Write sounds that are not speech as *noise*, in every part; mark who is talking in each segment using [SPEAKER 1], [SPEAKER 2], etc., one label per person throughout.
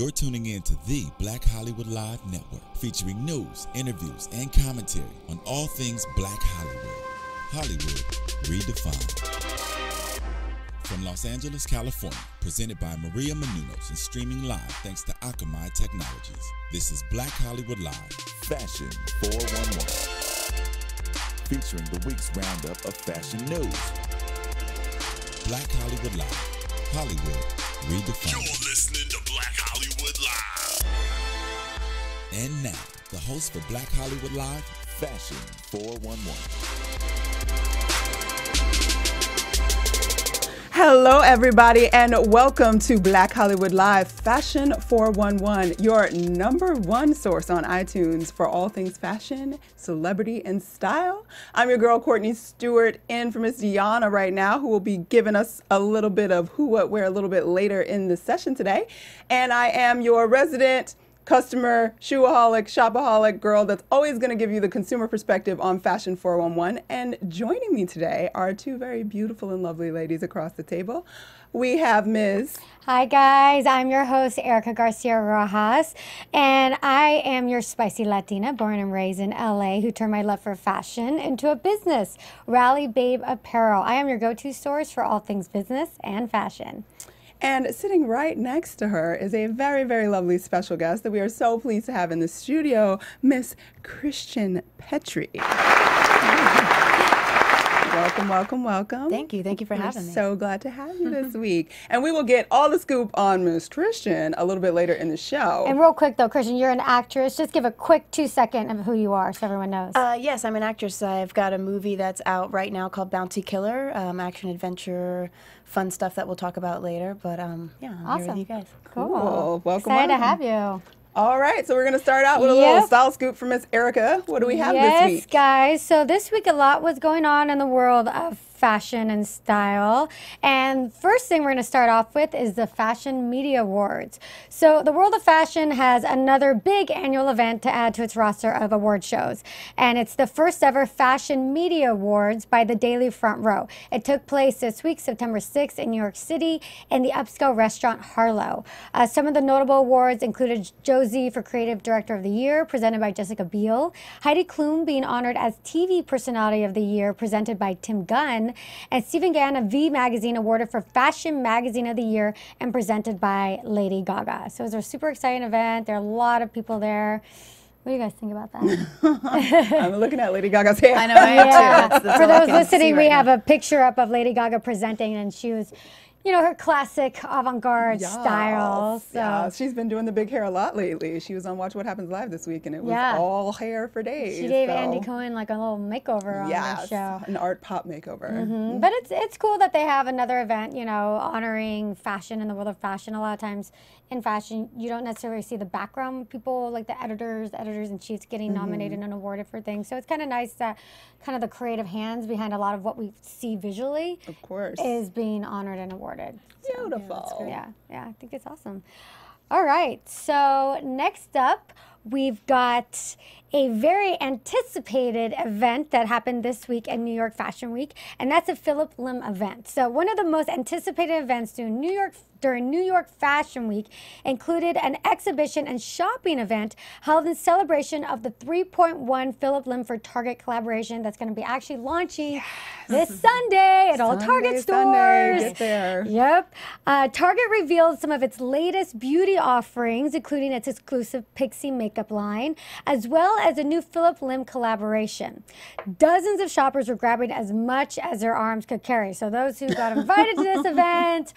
[SPEAKER 1] You're tuning in to the Black Hollywood Live Network, featuring news, interviews, and commentary on all things Black Hollywood. Hollywood redefined. From Los Angeles, California, presented by Maria Menounos and streaming live thanks to Akamai Technologies. This is Black Hollywood Live.
[SPEAKER 2] Fashion 411. Featuring the week's roundup of fashion news.
[SPEAKER 1] Black Hollywood Live. Hollywood redefined.
[SPEAKER 3] You're listening to Black Hollywood Live.
[SPEAKER 1] And now, the host for Black Hollywood Live,
[SPEAKER 2] Fashion 411.
[SPEAKER 4] Hello, everybody, and welcome to Black Hollywood Live Fashion 411, your number one source on iTunes for all things fashion, celebrity, and style. I'm your girl, Courtney Stewart, in for Miss Diona right now, who will be giving us a little bit of who, what, where a little bit later in the session today. And I am your resident customer, shoeaholic, shopaholic girl that's always going to give you the consumer perspective on Fashion 411. And joining me today are two very beautiful and lovely ladies across the table. We have Ms.
[SPEAKER 5] Hi, guys. I'm your host, Erika Garcia Rojas, and I am your spicy Latina born and raised in LA who turned my love for fashion into a business, Rally Babe Apparel. I am your go to source for all things business and fashion.
[SPEAKER 4] And sitting right next to her is a very, very lovely special guest that we are so pleased to have in the studio, Miss Christian Pitre. Welcome, welcome, welcome.
[SPEAKER 6] Thank you. Thank you for
[SPEAKER 4] We're
[SPEAKER 6] having me.
[SPEAKER 4] so glad to have you this *laughs* week. And we will get all the scoop on Miss Christian a little bit later in the show.
[SPEAKER 5] And real quick, though, Christian, you're an actress. Just give a quick two second of who you are so everyone knows.
[SPEAKER 6] Uh, yes, I'm an actress. I've got a movie that's out right now called Bounty Killer, um, action adventure, fun stuff that we'll talk about later. But um, yeah, I'm here
[SPEAKER 5] Awesome.
[SPEAKER 6] with you guys.
[SPEAKER 4] Cool. Welcome,
[SPEAKER 5] Excited to have you.
[SPEAKER 4] All right, so we're going to start out with a little style scoop from Miss Erika. What do we have
[SPEAKER 5] yes,
[SPEAKER 4] this week?
[SPEAKER 5] Yes, guys. So this week a lot was going on in the world of fashion and style. And first thing we're going to start off with is the Fashion Media Awards. So the world of fashion has another big annual event to add to its roster of award shows. And it's the first ever Fashion Media Awards by the Daily Front Row. It took place this week, September 6th in New York City in the upscale restaurant Harlow. Uh, some of the notable awards included Joe Zee for Creative Director of the Year, presented by Jessica Biel, Heidi Klum being honored as TV Personality of the Year, presented by Tim Gunn, and Stephen Gan of V Magazine awarded for Fashion Magazine of the Year and presented by Lady Gaga. So it was a super exciting event. There are a lot of people there. What do you guys think about that? *laughs*
[SPEAKER 4] I'm looking at Lady Gaga's hair.
[SPEAKER 6] I know. I am too.
[SPEAKER 5] Yeah.
[SPEAKER 6] That's, that's
[SPEAKER 5] For those
[SPEAKER 6] can see
[SPEAKER 5] listening, we
[SPEAKER 6] right
[SPEAKER 5] have
[SPEAKER 6] now.
[SPEAKER 5] a picture up of Lady Gaga presenting, and she was, you know, her classic avant-garde style. So.
[SPEAKER 4] yeah, she's been doing the big hair a lot lately. She was on Watch What Happens Live this week, and it was
[SPEAKER 5] Yeah.
[SPEAKER 4] all hair for days.
[SPEAKER 5] She gave
[SPEAKER 4] so-
[SPEAKER 5] Andy Cohen like a little makeover on
[SPEAKER 4] yes,
[SPEAKER 5] the show.
[SPEAKER 4] an art pop makeover.
[SPEAKER 5] Mhm. But it's it's cool that they have another event, you know, honoring fashion in the world of fashion. A lot of times in fashion, you don't necessarily see the background people like the editors, editors in chiefs getting nominated and awarded for things. So it's kind of nice that kind of the creative hands behind a lot of what we see visually
[SPEAKER 4] Of course.
[SPEAKER 5] is being honored and awarded. So,
[SPEAKER 4] Beautiful.
[SPEAKER 5] yeah, yeah, I think it's awesome. All right, so next up, we've got a very anticipated event that happened this week at New York Fashion Week, and that's a Phillip Lim event. So one of the most anticipated events during New York during New York Fashion Week included an exhibition and shopping event held in celebration of the 3.1 Phillip Lim for Target collaboration that's going to be actually launching this Sunday at all Target
[SPEAKER 4] Sunday, Sunday,
[SPEAKER 5] stores.
[SPEAKER 4] get there.
[SPEAKER 5] Yep. Uh, Target revealed some of its latest beauty offerings, including its exclusive Pixi makeup line, as well as a new Phillip Lim collaboration. Dozens of shoppers were grabbing as much as their arms could carry. So those who got invited to this *laughs* event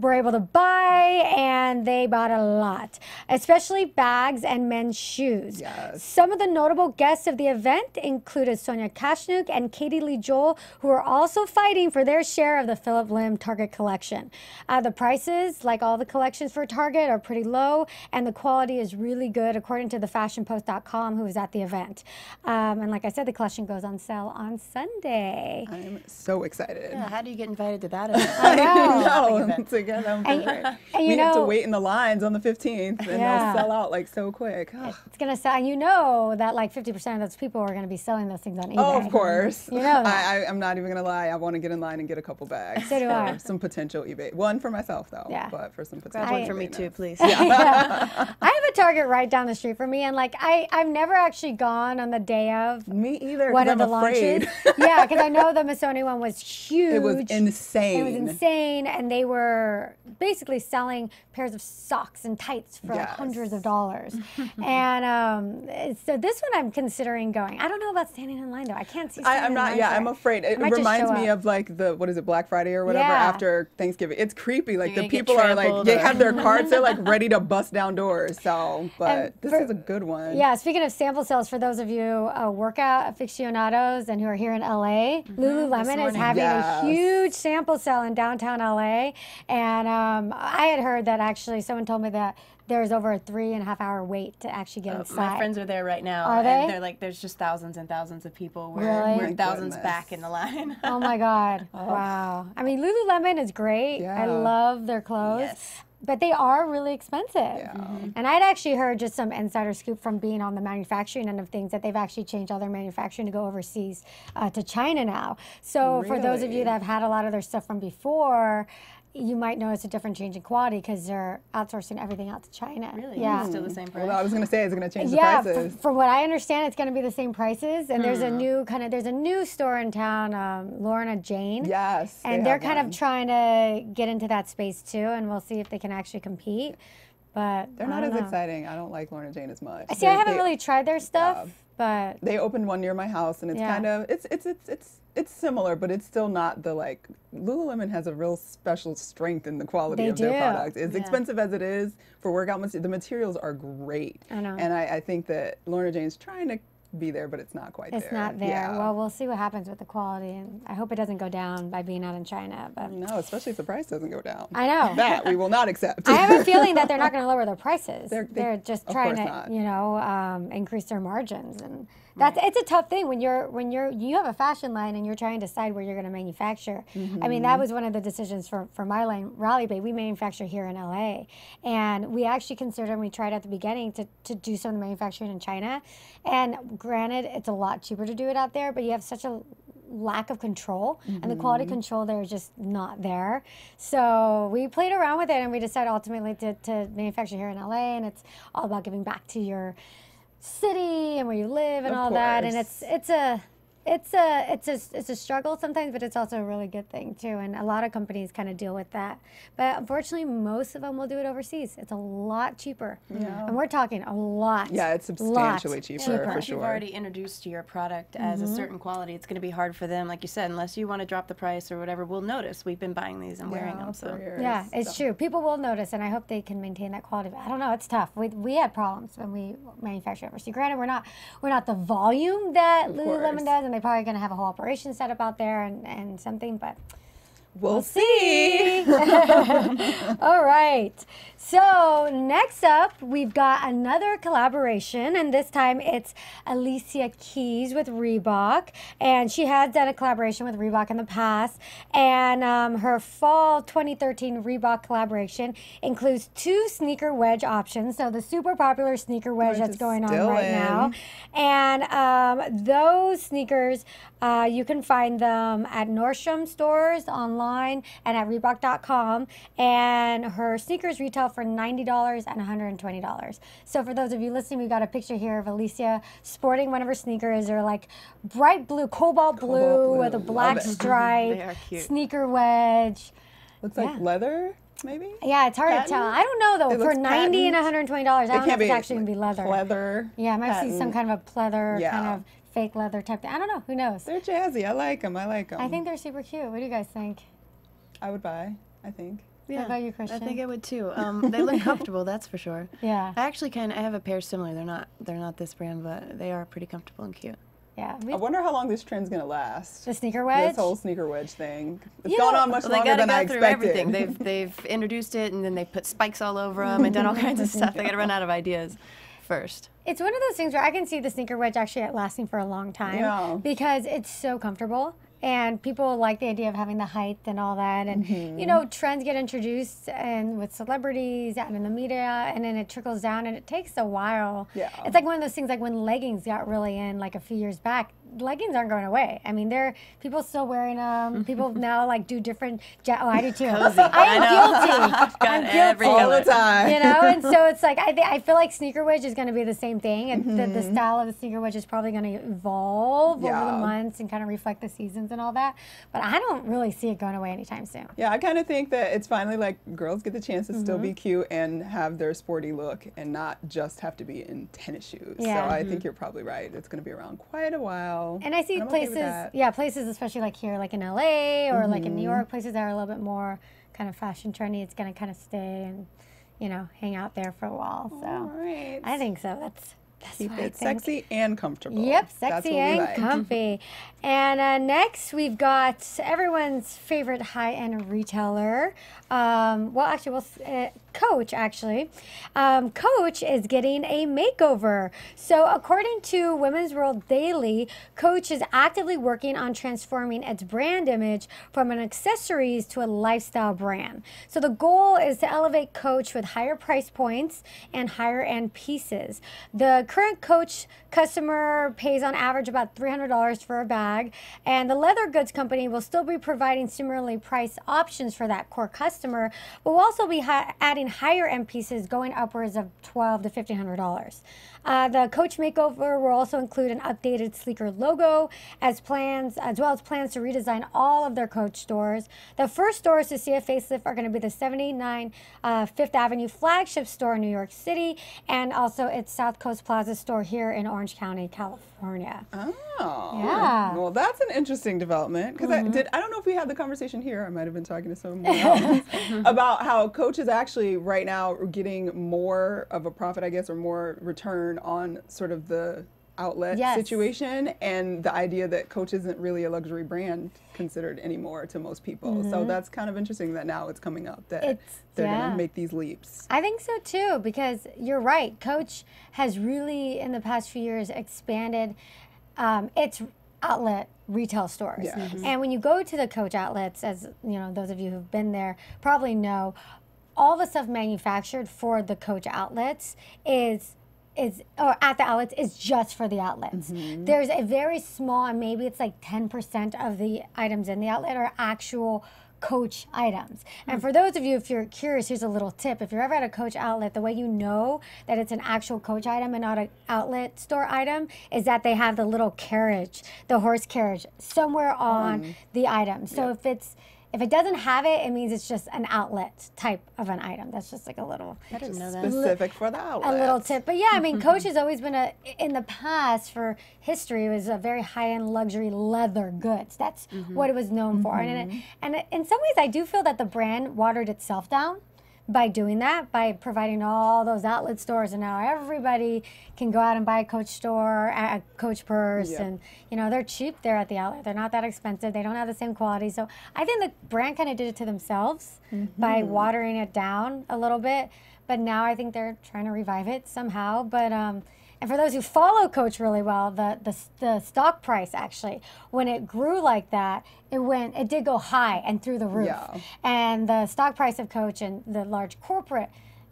[SPEAKER 5] were able to buy and they bought a lot, especially bags and men's shoes.
[SPEAKER 4] Yes.
[SPEAKER 5] Some of the notable guests of the event included Sonia Kashuk and Katie Lee Joel, who are also fighting for their share of the Phillip Lim Target collection. Uh, the prices, like all the collections for Target, are pretty low, and the quality is really good, according to the FashionPost.com, who was at the event. Um, and like I said, the collection goes on sale on Sunday.
[SPEAKER 4] I'm so excited.
[SPEAKER 6] Yeah, how do you get invited to that *laughs* event?
[SPEAKER 4] I
[SPEAKER 5] know. *laughs*
[SPEAKER 4] know,
[SPEAKER 6] Shopping event.
[SPEAKER 4] to yeah, that would be
[SPEAKER 5] And-
[SPEAKER 4] great.
[SPEAKER 5] and *laughs* you
[SPEAKER 4] we have to wait in the lines on the 15th, and
[SPEAKER 5] Yeah.
[SPEAKER 4] they'll sell out like so quick. Ugh.
[SPEAKER 5] It's gonna sell. You know that like 50% of those people are gonna be selling those things on oh, eBay.
[SPEAKER 4] Oh, of course.
[SPEAKER 5] You know.
[SPEAKER 4] I, I, I'm not even gonna lie. I want to get in line and get a couple bags.
[SPEAKER 5] So do
[SPEAKER 4] for
[SPEAKER 5] I.
[SPEAKER 4] Some potential eBay. One for myself though.
[SPEAKER 5] Yeah.
[SPEAKER 4] But for some
[SPEAKER 6] Grab
[SPEAKER 4] potential.
[SPEAKER 6] one for me
[SPEAKER 4] eBay
[SPEAKER 6] too,
[SPEAKER 4] nuts.
[SPEAKER 6] please. *laughs* *laughs*
[SPEAKER 5] I have a Target right down the street from me, and like I, I've never actually gone on the day of
[SPEAKER 4] Me either.
[SPEAKER 5] one
[SPEAKER 4] 'cause
[SPEAKER 5] of the
[SPEAKER 4] I'm afraid.
[SPEAKER 5] launches. yeah, because I know the Missoni one was huge.
[SPEAKER 4] It was insane.
[SPEAKER 5] It was insane, and they were basically selling pairs of socks and tights for
[SPEAKER 4] Yes.
[SPEAKER 5] hundreds of dollars. *laughs* and um, so this one I'm considering going. I don't know about standing in line though. I can't see.
[SPEAKER 4] I, I'm
[SPEAKER 5] in
[SPEAKER 4] not.
[SPEAKER 5] line
[SPEAKER 4] Yeah,
[SPEAKER 5] for
[SPEAKER 4] I'm afraid. It
[SPEAKER 5] I might just
[SPEAKER 4] reminds me
[SPEAKER 5] up.
[SPEAKER 4] of like the what is it, Black Friday or whatever
[SPEAKER 5] Yeah.
[SPEAKER 4] after Thanksgiving. It's creepy. Like
[SPEAKER 6] You're
[SPEAKER 4] the people are like they have their carts. They're like *laughs* ready to bust down doors. So, but
[SPEAKER 5] And
[SPEAKER 4] this
[SPEAKER 5] for-
[SPEAKER 4] is a good one.
[SPEAKER 5] Yeah, speaking of sample sales, for those of you uh, workout aficionados and who are here in LA, Lululemon is having
[SPEAKER 4] Yes.
[SPEAKER 5] a huge sample sale in downtown LA. And um, I had heard that actually someone told me that there's over a three and a half hour wait to actually get inside.
[SPEAKER 6] My friends are there right now.
[SPEAKER 5] Are they?
[SPEAKER 6] And they're like, there's just thousands and thousands of people. We're,
[SPEAKER 5] Really?
[SPEAKER 6] we're thousands
[SPEAKER 4] goodness.
[SPEAKER 6] back in the line.
[SPEAKER 5] Oh my God. *laughs* Wow. I mean, Lululemon is great. I love their clothes.
[SPEAKER 6] Yes.
[SPEAKER 5] But they are really expensive.
[SPEAKER 4] Yeah.
[SPEAKER 5] And I'd actually heard just some insider scoop from being on the manufacturing end of things that they've actually changed all their manufacturing to go overseas uh, to China now. So for those of you that have had a lot of their stuff from before, you might notice a different change in quality because they're outsourcing everything out to China.
[SPEAKER 6] really?
[SPEAKER 5] Yeah.
[SPEAKER 6] Still the same price.
[SPEAKER 4] Well, I was gonna say it's gonna change
[SPEAKER 5] Yeah,
[SPEAKER 4] the
[SPEAKER 5] f-
[SPEAKER 4] prices.
[SPEAKER 5] from what I understand, it's going to be the same prices. And there's
[SPEAKER 6] Hmm.
[SPEAKER 5] a new kind of there's a new store in town, um, Lorna Jane.
[SPEAKER 4] yes.
[SPEAKER 5] And
[SPEAKER 4] they
[SPEAKER 5] they're kind
[SPEAKER 4] one.
[SPEAKER 5] of trying to get into that space too, and we'll see if they can actually compete. But
[SPEAKER 4] They're not as
[SPEAKER 5] know.
[SPEAKER 4] exciting. I don't like Lorna Jane as much.
[SPEAKER 5] I see, I haven't
[SPEAKER 4] they-
[SPEAKER 5] really tried their stuff, but
[SPEAKER 4] They opened one near my house, and it's
[SPEAKER 5] Yeah.
[SPEAKER 4] kind of it's it's it's it's it's similar, but it's still not the like Lululemon has a real special strength in the quality
[SPEAKER 5] They
[SPEAKER 4] of their
[SPEAKER 5] do.
[SPEAKER 4] product. As
[SPEAKER 6] Yeah.
[SPEAKER 4] expensive as it is for workout material, the materials are great.
[SPEAKER 5] I know.
[SPEAKER 4] And I, I think that Lorna Jane's trying to be there, but it's not quite
[SPEAKER 5] it's
[SPEAKER 4] there.
[SPEAKER 5] It's not there.
[SPEAKER 4] Yeah.
[SPEAKER 5] Well, we'll see what happens with the quality, and I hope it doesn't go down by being out in China. But
[SPEAKER 4] no, especially if the price doesn't go down.
[SPEAKER 5] I know. *laughs*
[SPEAKER 4] that we will not accept.
[SPEAKER 5] I have a feeling that they're not *laughs* going to lower their prices. They're,
[SPEAKER 4] They're-
[SPEAKER 5] just trying to,
[SPEAKER 4] not.
[SPEAKER 5] you know, um, increase their margins, and that's it's a tough thing when you're when you're you have a fashion line and you're trying to decide where you're going to manufacture. I mean,
[SPEAKER 4] Mm-hmm.
[SPEAKER 5] that was one of the decisions for for my line, Raleigh Bay. We manufacture here in LA, and we actually considered and we tried at the beginning to to do some of the manufacturing in China. And granted, it's a lot cheaper to do it out there, but you have such a lack of control and the quality
[SPEAKER 4] Mm-hmm.
[SPEAKER 5] control there is just not there so we played around with it and we decided ultimately to, to manufacture here in la and it's all about giving back to your city and where you live and
[SPEAKER 4] Of
[SPEAKER 5] all that and it's it's a it's a it's a it's a struggle sometimes, but it's also a really good thing too. And a lot of companies kind of deal with that. But unfortunately, most of them will do it overseas. It's a lot cheaper, and we're talking a lot.
[SPEAKER 4] Yeah, it's
[SPEAKER 5] lot
[SPEAKER 4] substantially cheaper, for
[SPEAKER 6] Once
[SPEAKER 4] sure.
[SPEAKER 6] you've already introduced your product as
[SPEAKER 5] Mm-hmm.
[SPEAKER 6] a certain quality, it's going to be hard for them, like you said, unless you want to drop the price or whatever. We'll notice we've been buying these and wearing them. So
[SPEAKER 4] years.
[SPEAKER 5] Yeah, it's
[SPEAKER 4] So-
[SPEAKER 5] true. People will notice, and I hope they can maintain that quality. But I don't know. It's tough. We, we had problems when we manufacture overseas. Granted, we're not we're not the volume that
[SPEAKER 4] Of
[SPEAKER 5] Lululemon does, they're probably going to have a whole operation set up out there and, and something. But
[SPEAKER 4] We'll, see. *laughs*
[SPEAKER 5] All right. So next up, we've got another collaboration, and this time it's Alicia Keys with Reebok, and she has done a collaboration with Reebok in the past. And um, her fall 2013 Reebok collaboration includes two sneaker wedge options. So the super popular sneaker wedge
[SPEAKER 4] Which
[SPEAKER 5] that's going on right
[SPEAKER 4] in.
[SPEAKER 5] now, and um, those sneakers, uh, you can find them at Nordstrom stores online and at Reebok.com. And her sneakers retail for $90 and $120. So for those of you listening, we've got a picture here of Alicia sporting one of her sneakers. They're like bright blue, cobalt blue,
[SPEAKER 4] Cobalt
[SPEAKER 5] with a black *laughs* stripe,
[SPEAKER 6] They are cute.
[SPEAKER 5] sneaker wedge.
[SPEAKER 4] Looks like leather, maybe.
[SPEAKER 5] Yeah, it's hard to tell. I don't know though.
[SPEAKER 4] It
[SPEAKER 5] For
[SPEAKER 4] looks
[SPEAKER 5] 90 and $120, I don't know if it's actually
[SPEAKER 4] like,
[SPEAKER 5] going to be leather.
[SPEAKER 4] Leather.
[SPEAKER 5] Yeah, I might see some kind of a pleather, kind of fake leather type thing. I don't know. Who knows?
[SPEAKER 4] They're jazzy. I like them. I like them.
[SPEAKER 5] I think they're super cute. What do you guys think?
[SPEAKER 4] I would buy. I think.
[SPEAKER 6] yeah,
[SPEAKER 5] about you,
[SPEAKER 6] I think I would too. Um, they look *laughs* comfortable, that's for sure.
[SPEAKER 5] Yeah.
[SPEAKER 6] I actually kind of I have a pair similar. They're not they're not this brand, but they are pretty comfortable and cute.
[SPEAKER 5] Yeah.
[SPEAKER 4] I wonder how long this trend's gonna last.
[SPEAKER 5] the sneaker wedge.
[SPEAKER 4] This whole sneaker wedge thing. It's
[SPEAKER 5] You
[SPEAKER 4] gone on much
[SPEAKER 6] Well, they
[SPEAKER 4] longer
[SPEAKER 6] got to
[SPEAKER 4] than I
[SPEAKER 6] go through
[SPEAKER 4] expected.
[SPEAKER 6] everything. They've *laughs* they've introduced it and then they put spikes all over them and done all *laughs* kinds of stuff. They got to run out of ideas first.
[SPEAKER 5] it's one of those things where I can see the sneaker wedge actually lasting for a long time
[SPEAKER 4] Yeah.
[SPEAKER 5] because it's so comfortable and people like the idea of having the height and all that. And
[SPEAKER 4] Mm-hmm.
[SPEAKER 5] you know, trends get introduced and with celebrities and in the media, and then it trickles down, and it takes a while.
[SPEAKER 4] Yeah.
[SPEAKER 5] it's like one of those things like when leggings got really in, like a few years back. Leggings aren't going away. I mean, they're people still wearing them. *laughs* People now like do different. Ja- oh, I do too.
[SPEAKER 6] Cozy.
[SPEAKER 5] I am
[SPEAKER 6] I know.
[SPEAKER 5] guilty. *laughs*
[SPEAKER 6] Got
[SPEAKER 5] I'm
[SPEAKER 6] every
[SPEAKER 5] guilty
[SPEAKER 4] All the time.
[SPEAKER 5] you know and so it's like i, th- I feel like sneaker wedge is going to be the same thing and the, the style of the sneaker wedge is probably going to evolve over the months and kind of reflect the seasons and all that but i don't really see it going away anytime soon
[SPEAKER 4] Yeah, I kind of think that it's finally like girls get the chance to still
[SPEAKER 5] Mm-hmm.
[SPEAKER 4] be cute and have their sporty look and not just have to be in tennis shoes.
[SPEAKER 5] Yeah.
[SPEAKER 4] So I think you're probably right. It's going to be around quite a while.
[SPEAKER 5] And i see
[SPEAKER 4] okay
[SPEAKER 5] places yeah places especially like here like in la or like in new york places that are a little bit more kind of fashion trendy it's going to kind of stay and you know hang out there for a while so
[SPEAKER 4] right.
[SPEAKER 5] i think so that's that's
[SPEAKER 4] Keep it sexy and comfortable.
[SPEAKER 5] Yep, sexy and
[SPEAKER 4] like.
[SPEAKER 5] comfy. *laughs* and uh, next, we've got everyone's favorite high-end retailer. Um, well, actually, we'll uh, Coach. Actually, um, Coach is getting a makeover. So, according to Women's Wear Daily, Coach is actively working on transforming its brand image from an accessories to a lifestyle brand. So, the goal is to elevate Coach with higher price points and higher end pieces. The current Coach customer pays on average about $300 for a bag, and the leather goods company will still be providing similarly priced options for that core customer, but will also be hi- adding higher end pieces going upwards of 12 to $1,500. Uh, the Coach makeover will also include an updated, sleeker logo, as plans as well as plans to redesign all of their Coach stores. The first stores to see a facelift are going to be the 79 uh, Fifth Avenue flagship store in New York City, and also its South Coast Plaza store here in Orange County, California.
[SPEAKER 4] Oh.
[SPEAKER 5] Yeah. Mm-hmm.
[SPEAKER 4] Well, that's an interesting development because I did. I don't know if we had the conversation here. I might have been talking to someone else *laughs* about how Coach is actually right now getting more of a profit, I guess, or more return on sort of the outlet
[SPEAKER 5] Yes.
[SPEAKER 4] situation and the idea that Coach isn't really a luxury brand considered anymore to most people. So that's kind of interesting that now it's coming up that
[SPEAKER 5] Mm-hmm. It's-
[SPEAKER 4] they're
[SPEAKER 5] yeah.
[SPEAKER 4] going to make these leaps.
[SPEAKER 5] I think so too, because you're right. Coach has really, in the past few years, expanded um, its outlet retail stores.
[SPEAKER 4] Yeah. Mhm.
[SPEAKER 5] And when you go to the Coach outlets, as you know, those of you who've been there probably know, all the stuff manufactured for the Coach outlets is is or at the outlets is just for the outlets. Mm-hmm. There's a very small, and maybe it's like 10% of the items in the outlet are actual Coach items. And mm. for those of you, if you're curious, here's a little tip. If you're ever at a Coach outlet, the way you know that it's an actual Coach item and not an outlet store item is that they have the little carriage, the horse carriage, somewhere on mm. the item. So if it's if it doesn't have it, it means it's just an outlet type of an item. That's just like a little
[SPEAKER 6] I didn't know that.
[SPEAKER 4] Specific for the outlet.
[SPEAKER 5] a little tip. But yeah, I mean, *laughs* Coach has always been a in the past for history it was a very high end luxury leather goods. That's mm-hmm. what it was known for. And it, mm-hmm. and in some ways, I do feel that the brand watered itself down by doing that, by providing all those outlet stores, and now everybody can go out and buy a Coach store, a Coach purse,
[SPEAKER 4] Yep.
[SPEAKER 5] and you know they're cheap there at the outlet. They're not that expensive. They don't have the same quality. So I think the brand kind of did it to themselves by watering it down a little bit. But now I think they're trying to revive it somehow. But um, and for those who follow Coach really well, the, the the stock price actually, when it grew like that, it went it did go high and through the roof.
[SPEAKER 4] Yeah.
[SPEAKER 5] And the stock price of Coach and the large corporate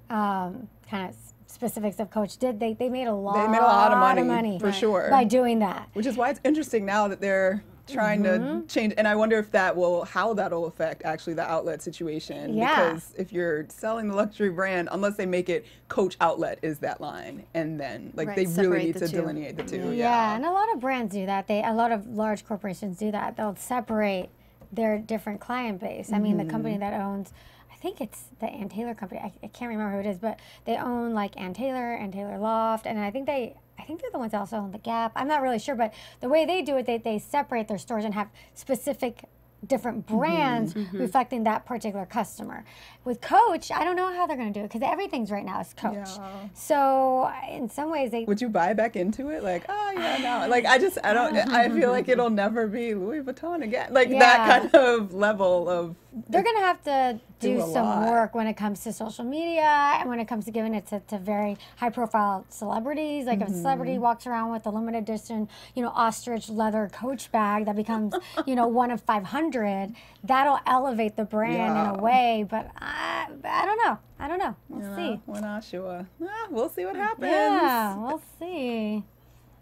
[SPEAKER 5] um, kind of specifics of Coach did they they made a lot they
[SPEAKER 4] made a lot of money, for sure.
[SPEAKER 5] by doing that.
[SPEAKER 4] Which is why it's interesting now that they're trying
[SPEAKER 5] Mm-hmm.
[SPEAKER 4] to change and I wonder if that will how that'll affect actually the outlet situation.
[SPEAKER 5] Yeah.
[SPEAKER 4] Because if you're selling the luxury brand, unless they make it Coach Outlet is that line. And then like
[SPEAKER 6] Right,
[SPEAKER 4] they really need
[SPEAKER 6] the
[SPEAKER 4] to
[SPEAKER 6] two.
[SPEAKER 4] delineate the two.
[SPEAKER 5] Yeah.
[SPEAKER 4] Yeah.
[SPEAKER 5] and a lot of brands do that. They a lot of large corporations do that. They'll separate their different client base. I mean, the company
[SPEAKER 4] Mm-hmm.
[SPEAKER 5] that owns, I think it's the Ann Taylor company. I, I can't remember who it is, but they own like Ann Taylor and Taylor Loft, and I think they. I think they're the ones also own the Gap. I'm not really sure, but the way they do it, they, they separate their stores and have specific different mm-hmm. brands mm-hmm. reflecting that particular customer. With Coach, I don't know how they're going to do it because everything's right now is Coach.
[SPEAKER 4] Yeah.
[SPEAKER 5] So in some ways, they
[SPEAKER 4] Would you buy back into it? Like, oh yeah, no. Like I just I don't I feel like it'll never be Louis Vuitton again. Like
[SPEAKER 5] Yeah.
[SPEAKER 4] that kind of level of
[SPEAKER 5] they're going to have to do,
[SPEAKER 4] Do
[SPEAKER 5] some
[SPEAKER 4] lot.
[SPEAKER 5] work when it comes to social media and when it comes to giving it to, to very high profile celebrities. Like if a celebrity
[SPEAKER 4] Mm-hmm.
[SPEAKER 5] walks around with a limited edition, you know, ostrich leather coach bag that becomes, you know, one of 500, that'll elevate the brand in a way. But I, I don't know. I don't know. We'll
[SPEAKER 4] you know,
[SPEAKER 5] see.
[SPEAKER 4] we're not sure. Ah, we'll see what happens.
[SPEAKER 5] Yeah, we'll see.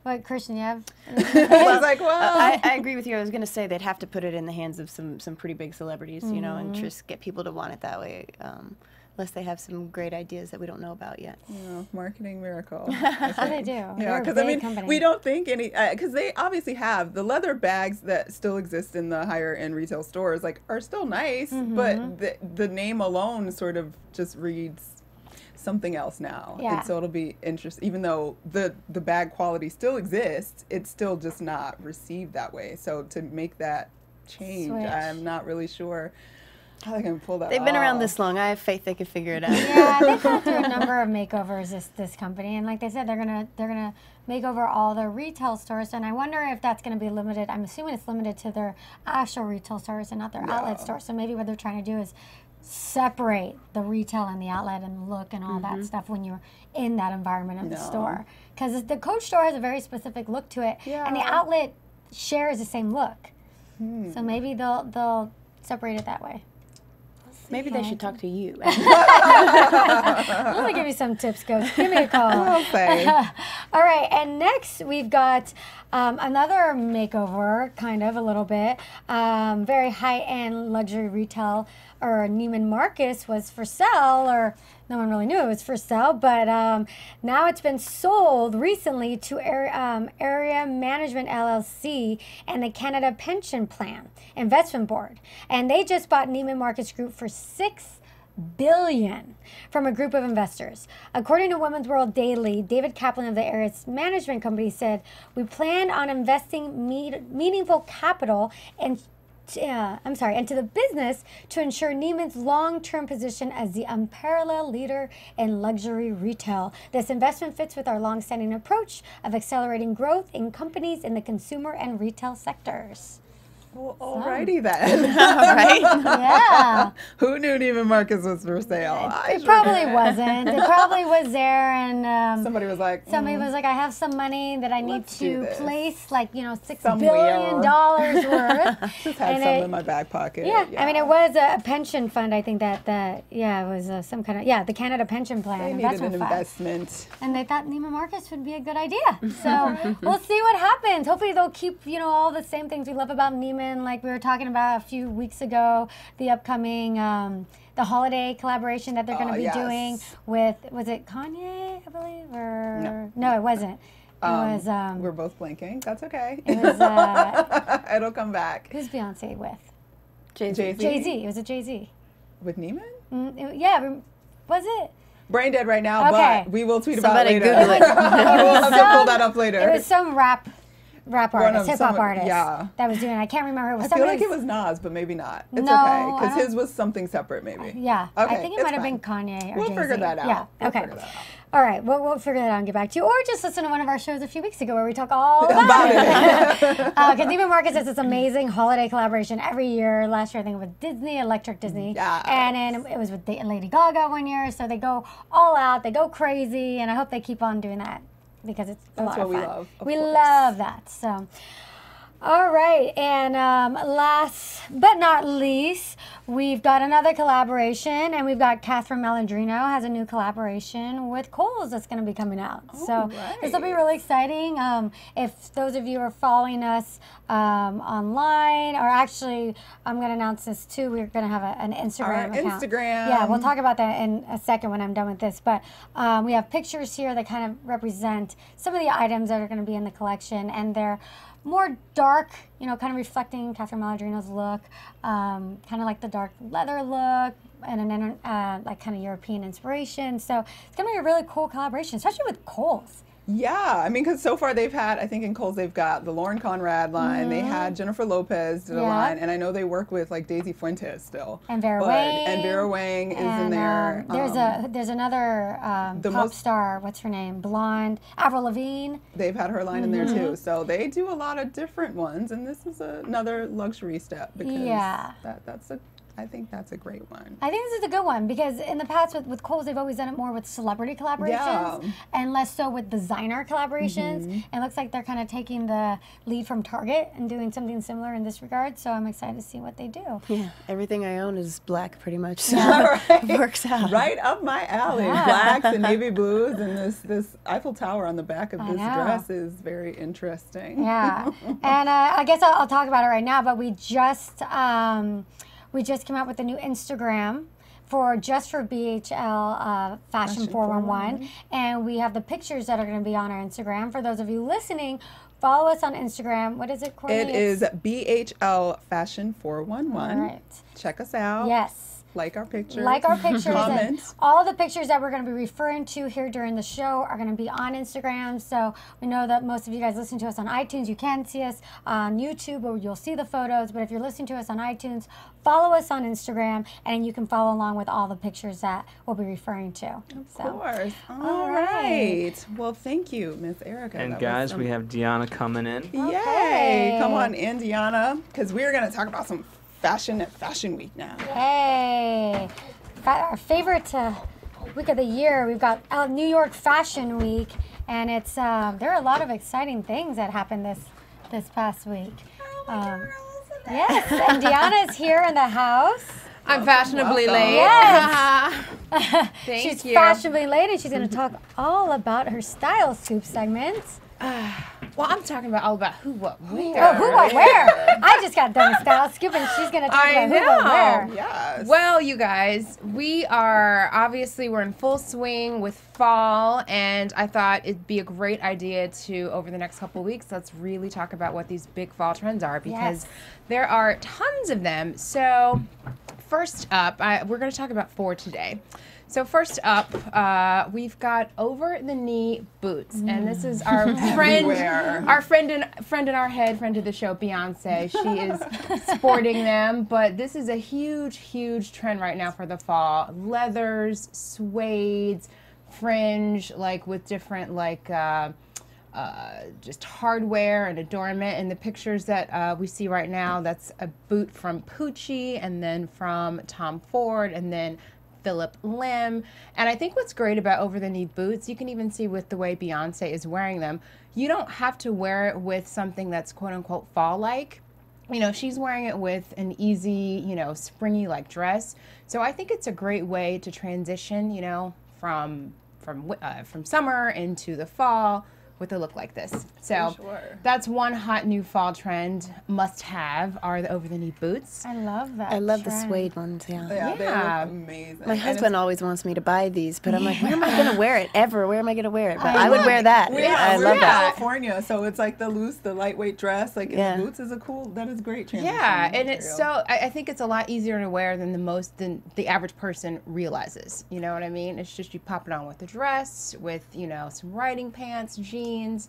[SPEAKER 5] What, Christian, you have?
[SPEAKER 4] She's like, *laughs* well,
[SPEAKER 6] I, I agree with you. I was going to say they'd have to put it in the hands of some some pretty big celebrities, you know, and just get people to want it that way. Um, unless they have some great ideas that we don't know about yet.
[SPEAKER 4] know, marketing miracle. *laughs*
[SPEAKER 5] Oh, they do.
[SPEAKER 4] Yeah, because I mean,
[SPEAKER 5] company.
[SPEAKER 4] we don't think any because they obviously have the leather bags that still exist in the higher end retail stores, like are still nice,
[SPEAKER 5] Mm-hmm.
[SPEAKER 4] but the the name alone sort of just reads something else now.
[SPEAKER 5] Yeah.
[SPEAKER 4] And so it'll be interesting, even though the the bag quality still exists, it's still just not received that way. So to make that change,
[SPEAKER 5] Switch.
[SPEAKER 4] I'm not really sure how they can pull that.
[SPEAKER 6] They've been around this long. I have faith they can figure it out.
[SPEAKER 5] yeah, they've *laughs* gone through a number of makeovers this this company, and like they said, they're gonna they're gonna make over all their retail stores, and I wonder if that's gonna be limited. I'm assuming it's limited to their actual retail stores and not their outlet stores. So maybe what they're trying to do is separate the retail and the outlet and the look and all that stuff when you're in that environment of the store. Because the Coach store has a very specific look to it, and the
[SPEAKER 4] Yeah.
[SPEAKER 5] outlet shares the same look. So maybe they'll they'll separate it that way.
[SPEAKER 6] Maybe they should talk to you. *laughs* *laughs*
[SPEAKER 5] Let me give you some tips, Coach. Give me a call. *laughs*
[SPEAKER 4] I'll.
[SPEAKER 5] All right, and next we've got um, another makeover, kind of a little bit. Um, very high end luxury retail, or Neiman Marcus was for sale, or no one really knew it was for sale, but um, now it's been sold recently to Ares, um, Ares Management LLC and the Canada Pension Plan Investment Board. And they just bought Neiman Marcus Group for six billion from a group of investors. According to Women's Wear Daily, David Kaplan of the Ares Management Company said, "We plan on investing me- meaningful capital and." Uh, I'm sorry, into the business to ensure Neiman's long term position as the unparalleled leader in luxury retail. This investment fits with our long standing approach of accelerating growth in companies in the consumer and retail sectors.
[SPEAKER 4] Well, alrighty then. *laughs*
[SPEAKER 6] right? *laughs*
[SPEAKER 5] Yeah.
[SPEAKER 4] Who knew Neiman Marcus was for sale? I
[SPEAKER 5] It probably wasn't. It probably was there, and um,
[SPEAKER 4] Somebody was like,
[SPEAKER 5] somebody
[SPEAKER 4] "Mm,
[SPEAKER 5] was like, "I have some money that I need to place, like you know, six
[SPEAKER 4] Somewhere."
[SPEAKER 5] billion dollars *laughs* worth."
[SPEAKER 4] just had
[SPEAKER 5] and
[SPEAKER 4] some
[SPEAKER 5] it-
[SPEAKER 4] in my back pocket.
[SPEAKER 5] yeah, I mean, it was a, a pension fund. I think that that yeah, it was uh, some kind of yeah, the Canada Pension Plan
[SPEAKER 4] They needed an
[SPEAKER 5] investment fund.
[SPEAKER 4] investment.
[SPEAKER 5] And they thought Neiman Marcus would be a good idea. So we'll see what happens. Hopefully they'll keep, you know, all the same things we love about Neiman, like we were talking about a few weeks ago, the upcoming um, the holiday collaboration that they're going
[SPEAKER 4] Oh,
[SPEAKER 5] to be
[SPEAKER 4] yes.
[SPEAKER 5] doing with was it Kanye, I believe, or no, it wasn't. It was um,
[SPEAKER 4] We're both blinking. That's okay.
[SPEAKER 5] it was uh, *laughs*
[SPEAKER 4] It'll come back.
[SPEAKER 5] who's Beyonce with?
[SPEAKER 6] Jay-Z.
[SPEAKER 4] Jay-Z.
[SPEAKER 5] Jay Z. It was a Jay Z.
[SPEAKER 4] With Neiman?
[SPEAKER 5] Mm, it- yeah, was it?
[SPEAKER 4] Brain dead right now,
[SPEAKER 5] Okay.
[SPEAKER 4] but we will tweet
[SPEAKER 6] Somebody
[SPEAKER 4] about it later.
[SPEAKER 6] Google it. *laughs*
[SPEAKER 4] we'll have to pull that up later.
[SPEAKER 5] It was some rap, rap artist, hip hop artist.
[SPEAKER 4] yeah.
[SPEAKER 5] That was doing. it. I can't remember. It was
[SPEAKER 4] I feel like it was Nas, but maybe not. It's
[SPEAKER 5] No,
[SPEAKER 4] okay because his was something separate, maybe.
[SPEAKER 5] Yeah,
[SPEAKER 4] Okay, I
[SPEAKER 5] think it might have been. Kanye or
[SPEAKER 4] We'll
[SPEAKER 5] Jay-Z.
[SPEAKER 4] figure that out.
[SPEAKER 5] Yeah,
[SPEAKER 4] We'll
[SPEAKER 5] okay.
[SPEAKER 4] figure that out.
[SPEAKER 5] All right, we'll, we'll figure that out and get back to you. Or just listen to one of our shows a few weeks ago where we talk all *laughs* about,
[SPEAKER 4] About
[SPEAKER 5] it. Because *laughs* uh, Neiman Marcus has this amazing holiday collaboration every year. Last year, I think it was Disney, Electric Disney.
[SPEAKER 4] Yes.
[SPEAKER 5] And then it was with Lady Gaga one year. So they go all out, they go crazy, and I hope they keep on doing that because it's a
[SPEAKER 4] That's
[SPEAKER 5] lot
[SPEAKER 4] what
[SPEAKER 5] of
[SPEAKER 4] we love, of
[SPEAKER 5] we
[SPEAKER 4] course.
[SPEAKER 5] love that. So. All right, and um, last but not least, we've got another collaboration, and we've got Catherine Malandrino has a new collaboration with Kohl's that's going to be coming out. so this will be really exciting. Um, if those of you are following us um, online, or actually, I'm going to announce this too. We're going to have a, an Instagram
[SPEAKER 4] Our
[SPEAKER 5] account.
[SPEAKER 4] Instagram.
[SPEAKER 5] Yeah, we'll talk about that in a second when I'm done with this. But um, we have pictures here that kind of represent some of the items that are going to be in the collection, and they're more dark, you know, kind of reflecting Catherine Malandrino's look, um, kind of like the dark leather look, and an uh, like kind of European inspiration. So it's gonna be a really cool collaboration, especially with Kohl's.
[SPEAKER 4] Yeah, I mean, because so far they've had, I think in Kohl's they've got the Lauren Conrad line, they had Jennifer Lopez did a
[SPEAKER 5] Mm-hmm.
[SPEAKER 4] Line, and I know they work with like Daisy Fuentes still.
[SPEAKER 5] And Vera
[SPEAKER 4] But-
[SPEAKER 5] Wang.
[SPEAKER 4] And Vera Wang is in there.
[SPEAKER 5] um, there's
[SPEAKER 4] Um,
[SPEAKER 5] a there's another um,
[SPEAKER 4] the
[SPEAKER 5] pop
[SPEAKER 4] most-
[SPEAKER 5] star. What's her name? Blonde. Avril Lavigne.
[SPEAKER 4] They've had her line in there
[SPEAKER 5] Mm-hmm.
[SPEAKER 4] too. So they do a lot of different ones, and this is another luxury step because
[SPEAKER 5] Yeah.
[SPEAKER 4] that, that's a, I think that's a great one.
[SPEAKER 5] I think this is a good one because in the past with, with Kohl's, they've always done it more with celebrity collaborations
[SPEAKER 4] Yeah.
[SPEAKER 5] And less so with designer collaborations. And it looks like they're kind of taking the lead from Target and doing something similar in this regard. So I'm excited to see what they do.
[SPEAKER 6] Yeah, everything I own is black pretty much. So *laughs* *laughs* it works out.
[SPEAKER 4] Right up my alley. Blacks and *laughs* navy blues, and this this Eiffel Tower on the back of
[SPEAKER 5] I
[SPEAKER 4] this
[SPEAKER 5] know.
[SPEAKER 4] dress is very interesting.
[SPEAKER 5] Yeah, and uh, I guess I'll, I'll talk about it right now. But we just um, we just came out with a new Instagram for just for BHL uh, Fashion,
[SPEAKER 4] Fashion
[SPEAKER 5] 411, and we have the pictures that are going to be on our Instagram. For those of you listening, follow us on Instagram. What is it, Courtney?
[SPEAKER 4] It is BHL Fashion 411.
[SPEAKER 5] All right.
[SPEAKER 4] Check us out.
[SPEAKER 5] Yes.
[SPEAKER 4] Like our pictures.
[SPEAKER 5] Like our *laughs* pictures and
[SPEAKER 4] Comment.
[SPEAKER 5] all the pictures that we're going to be referring to here during the show are going to be on Instagram. So we know that most of you guys listen to us on iTunes. You can see us on YouTube where you'll see the photos. But if you're listening to us on iTunes, follow us on Instagram and you can follow along with all the pictures that we'll be referring to.
[SPEAKER 4] Of
[SPEAKER 5] So
[SPEAKER 4] course.
[SPEAKER 5] All
[SPEAKER 4] All
[SPEAKER 5] right.
[SPEAKER 4] right. Well, thank you, Miss Erika.
[SPEAKER 7] And
[SPEAKER 4] That
[SPEAKER 7] guys,
[SPEAKER 4] some-
[SPEAKER 7] we have Diona coming in.
[SPEAKER 4] Yay! Come
[SPEAKER 5] Okay.
[SPEAKER 4] on, Indiana, because we're going to talk about some fashion at Fashion Week now.
[SPEAKER 5] Hey, our favorite uh, week of the year. We've got uh, New York Fashion Week, and it's um, there are a lot of exciting things that happened this this past week. Um, yes, and Diona's here in the house.
[SPEAKER 8] I'm fashionably
[SPEAKER 4] welcome.
[SPEAKER 8] late.
[SPEAKER 5] Yes. *laughs*
[SPEAKER 8] Thank
[SPEAKER 5] she's
[SPEAKER 8] you.
[SPEAKER 5] fashionably late, and she's going to talk all about her style scoop segment. *sighs*
[SPEAKER 8] Well, I'm talking about all about who, what, where.
[SPEAKER 5] Oh, who, what, where? I just got done with style scoop, and she's going to talk
[SPEAKER 8] I
[SPEAKER 5] about who, what, where.
[SPEAKER 4] Yes.
[SPEAKER 8] Well, you guys, we are obviously we're in full swing with fall, and I thought it'd be a great idea to over the next couple weeks let's really talk about what these big fall trends are because
[SPEAKER 5] Yes.
[SPEAKER 8] there are tons of them. So, first up, I, we're going to talk about four today. So first up, uh, we've got over the knee boots, and this is our friend,
[SPEAKER 4] Everywhere.
[SPEAKER 8] our friend in friend in our head, friend of the show, Beyonce. She is sporting them, but this is a huge, huge trend right now for the fall. Leathers, suedes, fringe, like with different like. Uh, uh, just hardware and adornment. And the pictures that uh, we see right now, that's a boot from Pucci and then from Tom Ford and then Phillip Lim. And I think what's great about over the knee boots, you can even see with the way Beyonce is wearing them, you don't have to wear it with something that's quote unquote fall like. You know, she's wearing it with an easy, you know, springy like dress. So I think it's a great way to transition, you know, from from uh, from summer into the fall with a look like this. So
[SPEAKER 4] sure.
[SPEAKER 8] that's one hot new fall trend must have are the over the knee boots.
[SPEAKER 5] I love that.
[SPEAKER 6] I love the suede ones. Yeah.
[SPEAKER 4] yeah, they
[SPEAKER 8] Yeah.
[SPEAKER 4] look amazing.
[SPEAKER 6] My
[SPEAKER 4] And
[SPEAKER 6] husband always wants me to buy these, but I'm like, where am I going to wear it ever? Where am I going to wear it? But I, would wear that.
[SPEAKER 4] Yeah,
[SPEAKER 6] I
[SPEAKER 4] we're
[SPEAKER 6] love
[SPEAKER 4] in
[SPEAKER 6] that.
[SPEAKER 4] California, so it's like the loose, the lightweight dress. Like in
[SPEAKER 6] Yeah.
[SPEAKER 4] the boots is a cool. That is great. Transition
[SPEAKER 8] Yeah, and it's so I, I think it's a lot easier to wear than the most than the average person realizes. You know what I mean? It's just you pop it on with a dress, with you know some riding pants, jeans, beans,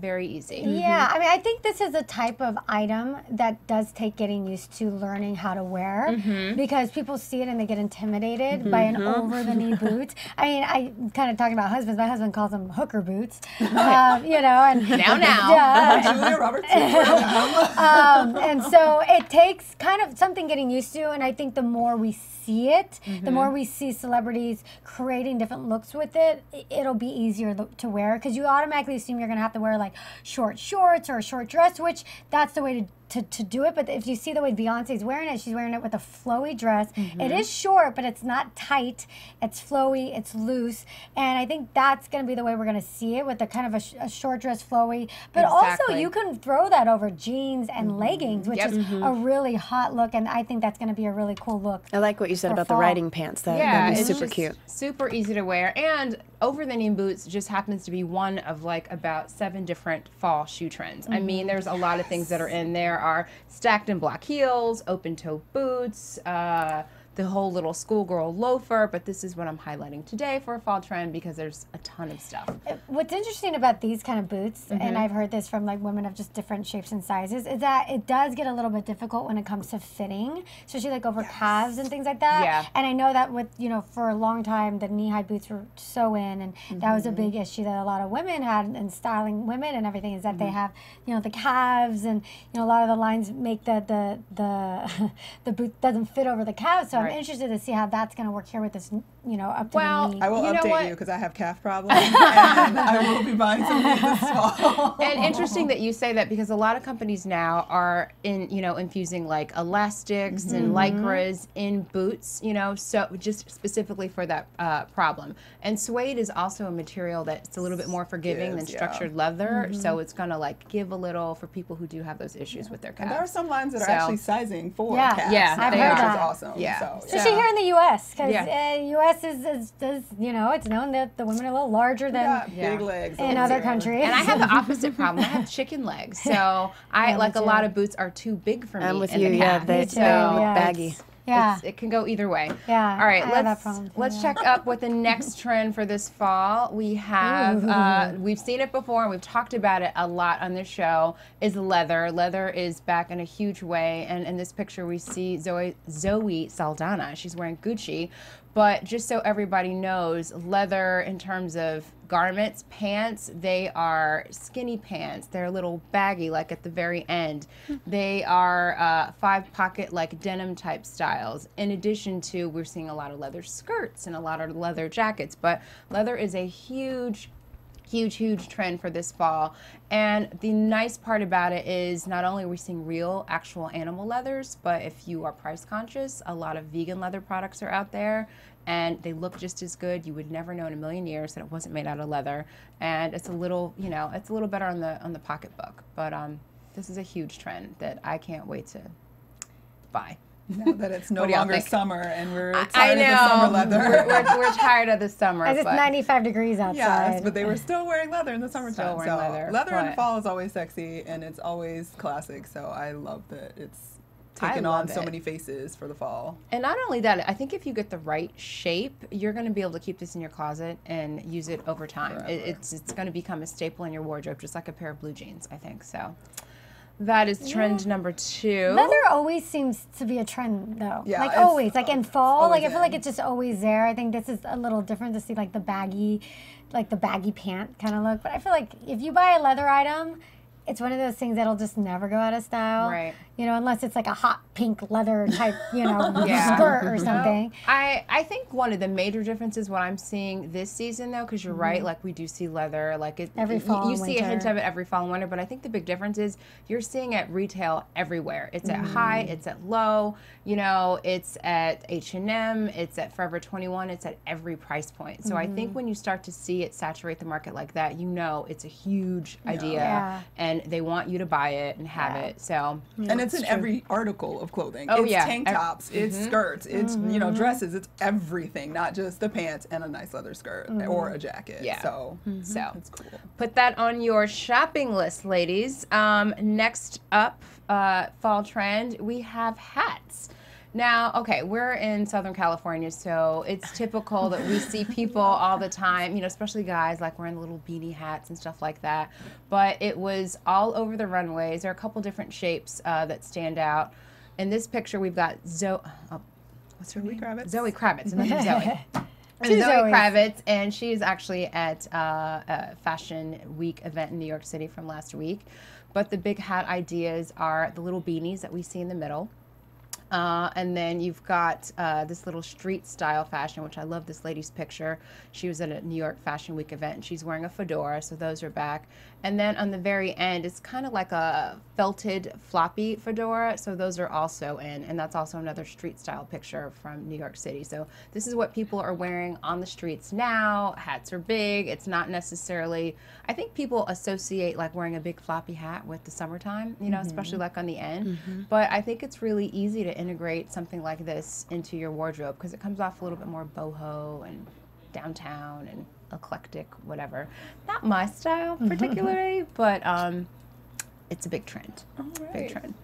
[SPEAKER 8] very easy.
[SPEAKER 5] Yeah, I mean, I think this is a type of item that does take getting used to learning how to wear because people see it and they get intimidated by an over the knee *laughs* boot. I mean, I kind of talking about husbands. My husband calls them hooker boots, *laughs* um, you know, and *laughs*
[SPEAKER 8] Now, now.
[SPEAKER 5] yeah.
[SPEAKER 4] Julia Roberts. yeah.
[SPEAKER 5] um, and so it takes kind of something getting used to, and I think the more we see it, the more we see celebrities creating different looks with it, it'll be easier to wear because you automatically assume you're gonna have to wear like short shorts or a short dress, which that's the way to. To, to do it, but if you see the way Beyonce's wearing it, she's wearing it with a flowy dress. It mm-hmm. is short, but it's not tight. It's flowy, it's loose, and I think that's going to be the way we're going to see it with the kind of a, sh- a short dress flowy. But also, you can throw that over jeans and mm-hmm. leggings, which
[SPEAKER 8] Yep.
[SPEAKER 5] is a mm-hmm. really hot look, and I think that's going to be a really cool look.
[SPEAKER 6] I like what you said about
[SPEAKER 5] fall.
[SPEAKER 6] the riding pants. That,
[SPEAKER 8] Yeah,
[SPEAKER 6] that'd be
[SPEAKER 8] it's
[SPEAKER 6] super
[SPEAKER 8] just
[SPEAKER 6] cute.
[SPEAKER 8] super easy to wear, and over the knee boots just happens to be one of like about seven different fall shoe trends. I mean, there's a lot of things that are in there. Are stacked in black heels, open toe boots. Uh, the whole little schoolgirl loafer, but this is what I'm highlighting today for a fall trend because there's a ton of stuff.
[SPEAKER 5] What's interesting about these kind of boots,
[SPEAKER 8] Mm-hmm.
[SPEAKER 5] and I've heard this from like women of just different shapes and sizes, is that it does get a little bit difficult when it comes to fitting, especially like over calves and things like that.
[SPEAKER 8] Yeah.
[SPEAKER 5] And I know that with you know for a long time the knee high boots were so in, and that was a big
[SPEAKER 8] Mm-hmm.
[SPEAKER 5] issue that a lot of women had in styling women and everything is that
[SPEAKER 8] Mm-hmm.
[SPEAKER 5] they have you know the calves and you know a lot of the lines make the the the *laughs* the boot doesn't fit over the calves. So
[SPEAKER 8] Right.
[SPEAKER 5] Interested to see how that's going to work here with this you know up to
[SPEAKER 8] Well,
[SPEAKER 5] the.
[SPEAKER 4] I will
[SPEAKER 8] You
[SPEAKER 4] update you because I have calf *laughs* problems, and I will be buying some of this *laughs* fall.
[SPEAKER 8] and interesting that you say that because a lot of companies now are in you know infusing like elastics and lycras in boots you know so just specifically for that uh, problem and suede is also a material that's a little bit more forgiving than
[SPEAKER 4] Gives, yeah.
[SPEAKER 8] structured leather so it's gonna like give a little for people who do have those issues with their calves
[SPEAKER 4] And there are some lines that are
[SPEAKER 8] So-
[SPEAKER 4] actually sizing for
[SPEAKER 5] Yeah.
[SPEAKER 4] calves,
[SPEAKER 8] Yeah,
[SPEAKER 5] I've
[SPEAKER 4] which
[SPEAKER 5] heard
[SPEAKER 4] is
[SPEAKER 5] that.
[SPEAKER 4] awesome.
[SPEAKER 8] Yeah.
[SPEAKER 4] So,
[SPEAKER 5] Especially here in the U.S., because
[SPEAKER 8] Yeah.
[SPEAKER 5] uh, U.S. is, is, is, you know, it's known that the women are a little larger than
[SPEAKER 8] Yeah.
[SPEAKER 4] big legs
[SPEAKER 5] in other countries.
[SPEAKER 8] and I have the *laughs* opposite problem. I have chicken legs, so I
[SPEAKER 5] Yeah,
[SPEAKER 8] like a lot of boots are too big for me.
[SPEAKER 6] I'm with
[SPEAKER 8] in
[SPEAKER 6] you.
[SPEAKER 8] the
[SPEAKER 6] Yeah, they,
[SPEAKER 5] Me too, yeah.
[SPEAKER 6] baggy.
[SPEAKER 5] yeah.
[SPEAKER 8] It's- it can go either way.
[SPEAKER 5] Yeah,
[SPEAKER 8] All right,
[SPEAKER 5] I
[SPEAKER 8] let's
[SPEAKER 5] problem too,
[SPEAKER 8] let's
[SPEAKER 5] yeah.
[SPEAKER 8] check up what the next trend for this fall. We have uh, we've seen it before and we've talked about it a lot on this show. Is leather. Leather is back in a huge way, and in this picture we see Zoe Zoe Saldana. She's wearing Gucci, but just so everybody knows, leather in terms of garments, pants, they are skinny pants. They're a little baggy, like at the very end. They are uh, five pocket, like denim type styles. In addition to, we're seeing a lot of leather skirts and a lot of leather jackets. But leather is a huge huge huge trend for this fall. And the nice part about it is not only are we seeing real actual animal leathers but if you are price conscious a lot of vegan leather products are out there and they look just as good. You would never know in a million years that it wasn't made out of leather. And it's a little you know it's a little better on the on the pocketbook. But um this is a huge trend that i can't wait to buy *laughs*
[SPEAKER 4] Now that it's no
[SPEAKER 8] What do y'all
[SPEAKER 4] longer
[SPEAKER 8] think?
[SPEAKER 4] summer and we're
[SPEAKER 8] I
[SPEAKER 4] tired of the summer leather.
[SPEAKER 8] we're, we're, we're tired of the summer
[SPEAKER 5] As it's 95 degrees outside.
[SPEAKER 4] Yes, but they were still wearing leather in the summertime.
[SPEAKER 8] wearing
[SPEAKER 4] so
[SPEAKER 8] leather,
[SPEAKER 4] in
[SPEAKER 8] but-
[SPEAKER 4] the fall is always sexy and it's always classic. So I love that it's
[SPEAKER 8] I
[SPEAKER 4] taken on so
[SPEAKER 8] it.
[SPEAKER 4] many faces for the fall.
[SPEAKER 8] And not only that, I think if you get the right shape, you're going to be able to keep this in your closet and use it over time. It, it's it's going to become a staple in your wardrobe, just like a pair of blue jeans. I think so. That is trend number two.
[SPEAKER 5] Leather always seems to be a trend, though.
[SPEAKER 4] Yeah,
[SPEAKER 5] like always, like in fall, like I feel like it's just always there. I think this is a little different to see like the baggy, like the baggy pant kind of look. But I feel like if you buy a leather item, it's one of those things that'll just never go out of style.
[SPEAKER 8] Right.
[SPEAKER 5] You know, unless it's like a hot pink leather type, you know, *laughs*
[SPEAKER 8] Yeah.
[SPEAKER 5] skirt or mm-hmm. something.
[SPEAKER 8] I, I think one of the major differences what I'm seeing this season though, because you're mm-hmm. right, like we do see leather, like it
[SPEAKER 5] Every
[SPEAKER 8] you-
[SPEAKER 5] fall
[SPEAKER 8] you,
[SPEAKER 5] and
[SPEAKER 8] see a hint of it every fall and winter, but I think the big difference is you're seeing it retail everywhere. It's at high, mm. it's at low, you know, it's at H and M, it's at Forever 21, it's at every price point. So I mm-hmm. think when you start to see it saturate the market like that, you know it's a huge idea,
[SPEAKER 5] Yeah.
[SPEAKER 8] and they want you to buy it and have
[SPEAKER 5] Yeah.
[SPEAKER 8] it. So
[SPEAKER 4] and it's in every article of clothing.
[SPEAKER 8] Oh,
[SPEAKER 4] it's
[SPEAKER 8] yeah.
[SPEAKER 4] tank
[SPEAKER 8] Ev-
[SPEAKER 4] tops, it's skirts, it's you know dresses, it's everything, not just the pants and a nice leather skirt or a jacket.
[SPEAKER 8] Yeah.
[SPEAKER 4] So
[SPEAKER 8] so
[SPEAKER 4] it's cool.
[SPEAKER 8] Put that on your shopping list, ladies. Um, next up, uh, fall trend, we have hats. Now, okay, we're in Southern California, so it's typical that we see *laughs* people all the time, you know, especially guys like wearing little beanie hats and stuff like that. But it was all over the runways. There are a couple different shapes uh, that stand out. In this picture, we've got Zoe. Oh, what's her
[SPEAKER 4] Zoe
[SPEAKER 8] name?
[SPEAKER 4] Kravitz.
[SPEAKER 8] Zoe Kravitz. *laughs* Zoe.
[SPEAKER 5] Two
[SPEAKER 8] Zoe
[SPEAKER 5] Zoes.
[SPEAKER 8] Kravitz, and she is actually at uh, a Fashion Week event in New York City from last week. But the big hat ideas are the little beanies that we see in the middle. Uh, and then you've got uh, this little street style fashion, which I love this lady's picture. She was at a New York Fashion Week event and she's wearing a fedora, so those are back. And then on the very end, it's kind of like a felted floppy fedora, so those are also in. And that's also another street style picture from New York City. So this is what people are wearing on the streets now. Hats are big. It's not necessarily, I think people associate like wearing a big floppy hat with the summertime, you know, especially mm-hmm. like on the end. Mm-hmm. But I think it's really easy to integrate something like this into your wardrobe because it comes off a little bit more boho and downtown and eclectic, whatever. Not my style *laughs* particularly, but um, it's a big trend. Big trend.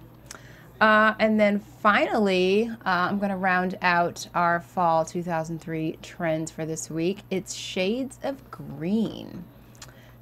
[SPEAKER 8] Uh, and then finally, uh, I'm going to round out our fall 2003 trends for this week. It's shades of green.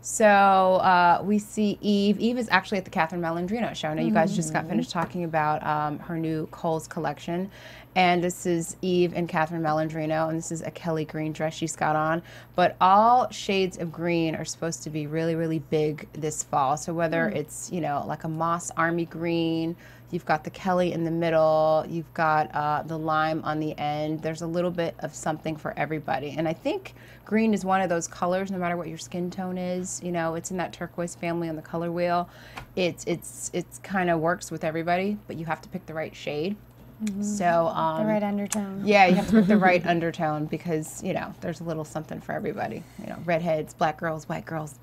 [SPEAKER 8] So uh, we see Eve. Eve is actually at the Catherine Malandrino show. I know you guys just got finished talking about um, her new Kohl's collection. And this is Eve and Catherine Malandrino, and this is a Kelly green dress she's got on. But all shades of green are supposed to be really, really big this fall. So whether it's, you know, like a moss army green, You've got the Kelly in the middle. You've got uh, the lime on the end. There's a little bit of something for everybody. And I think green is one of those colors, no matter what your skin tone is. You know, it's in that turquoise family on the color wheel. It's it's it's kind of works with everybody, but you have to pick the right shade. So um,
[SPEAKER 5] The right undertone.
[SPEAKER 8] yeah, you have to put the *laughs* right undertone because you know there's a little something for everybody. You know, redheads, black girls, white girls.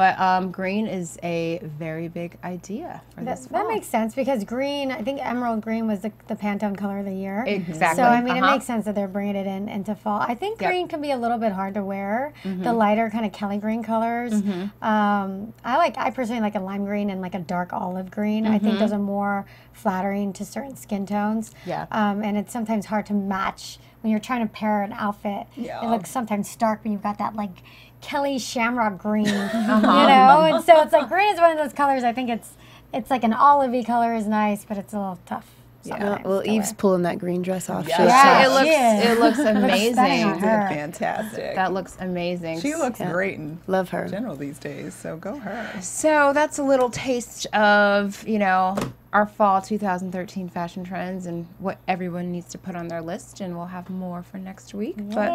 [SPEAKER 8] But um, green is a very big idea for
[SPEAKER 5] That,
[SPEAKER 8] this
[SPEAKER 5] that makes sense because green, I think emerald green was the, the Pantone color of the year.
[SPEAKER 8] Exactly.
[SPEAKER 5] So, I mean,
[SPEAKER 8] Uh-huh.
[SPEAKER 5] it makes sense that they're bringing it in into fall. I think
[SPEAKER 8] Yep.
[SPEAKER 5] green can be a little bit hard to wear.
[SPEAKER 8] Mm-hmm.
[SPEAKER 5] The lighter kind of Kelly green colors. Um, I like, I personally like a lime green and like a dark olive green. I think those are more flattering to certain skin tones.
[SPEAKER 8] Mm-hmm. Yeah.
[SPEAKER 5] Um, and it's sometimes hard to match when you're trying to pair an outfit.
[SPEAKER 4] Yeah.
[SPEAKER 5] It looks sometimes stark, when you've got that like Kelly shamrock green,
[SPEAKER 8] Uh-huh. *laughs*
[SPEAKER 5] you know? And so it's like green is one of those colors. I think it's it's like an olivey color is nice, but it's a little tough. Yeah.
[SPEAKER 6] well, Eve's
[SPEAKER 5] wear.
[SPEAKER 6] pulling that green dress off.
[SPEAKER 4] Yeah.
[SPEAKER 5] Yeah,
[SPEAKER 8] it looks
[SPEAKER 5] she is.
[SPEAKER 8] it looks *laughs*
[SPEAKER 5] stunning on
[SPEAKER 8] amazing.
[SPEAKER 4] Fantastic.
[SPEAKER 8] That looks amazing.
[SPEAKER 4] she looks
[SPEAKER 6] Yeah.
[SPEAKER 4] great and
[SPEAKER 6] Love her.
[SPEAKER 4] general these days, so go her.
[SPEAKER 8] So that's a little taste of, you know, our fall 2013 fashion trends and what everyone needs to put on their list. And we'll have more for next week. But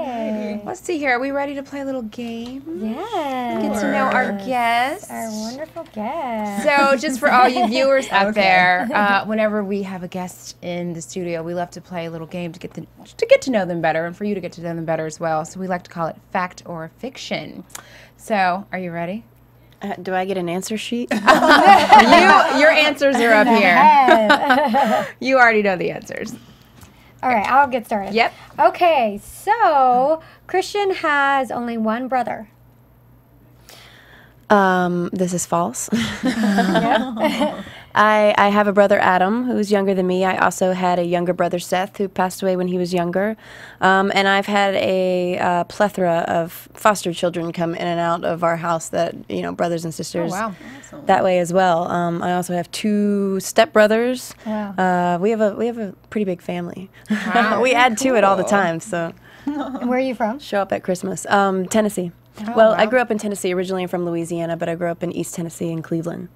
[SPEAKER 8] let's see here. Are we ready to play a little game?
[SPEAKER 5] Yes.
[SPEAKER 8] Get to know our guests.
[SPEAKER 5] Our wonderful guest.
[SPEAKER 8] So, just for all you *laughs* viewers out
[SPEAKER 4] Okay.
[SPEAKER 8] there, *laughs* uh, whenever we have a guest in the studio, we love to play a little game to get the, to get to know them better, and for you to get to know them better as well. So we like to call it fact or fiction. So, are you ready?
[SPEAKER 6] Uh, do I get an answer sheet? *laughs*
[SPEAKER 8] you, your answers are up here. *laughs* You already know the answers.
[SPEAKER 5] All right, I'll get started.
[SPEAKER 8] Yep.
[SPEAKER 5] Okay, so Christian has only one brother.
[SPEAKER 6] Um, this is false. *laughs* I, I have a brother Adam who's younger than me. I also had a younger brother Seth who passed away when he was younger, um, and I've had a uh, plethora of foster children come in and out of our house that you know brothers and sisters
[SPEAKER 8] wow. awesome.
[SPEAKER 6] that way as well. Um, I also have two stepbrothers.
[SPEAKER 5] Wow.
[SPEAKER 6] Uh, we have a we have a pretty big family.
[SPEAKER 8] Wow. *laughs*
[SPEAKER 6] we add to it all the time. So
[SPEAKER 5] And where are you from?
[SPEAKER 6] show up at Christmas. Um, Tennessee. well, I grew up in Tennessee. Originally, I'm from Louisiana, but I grew up in East Tennessee in Cleveland.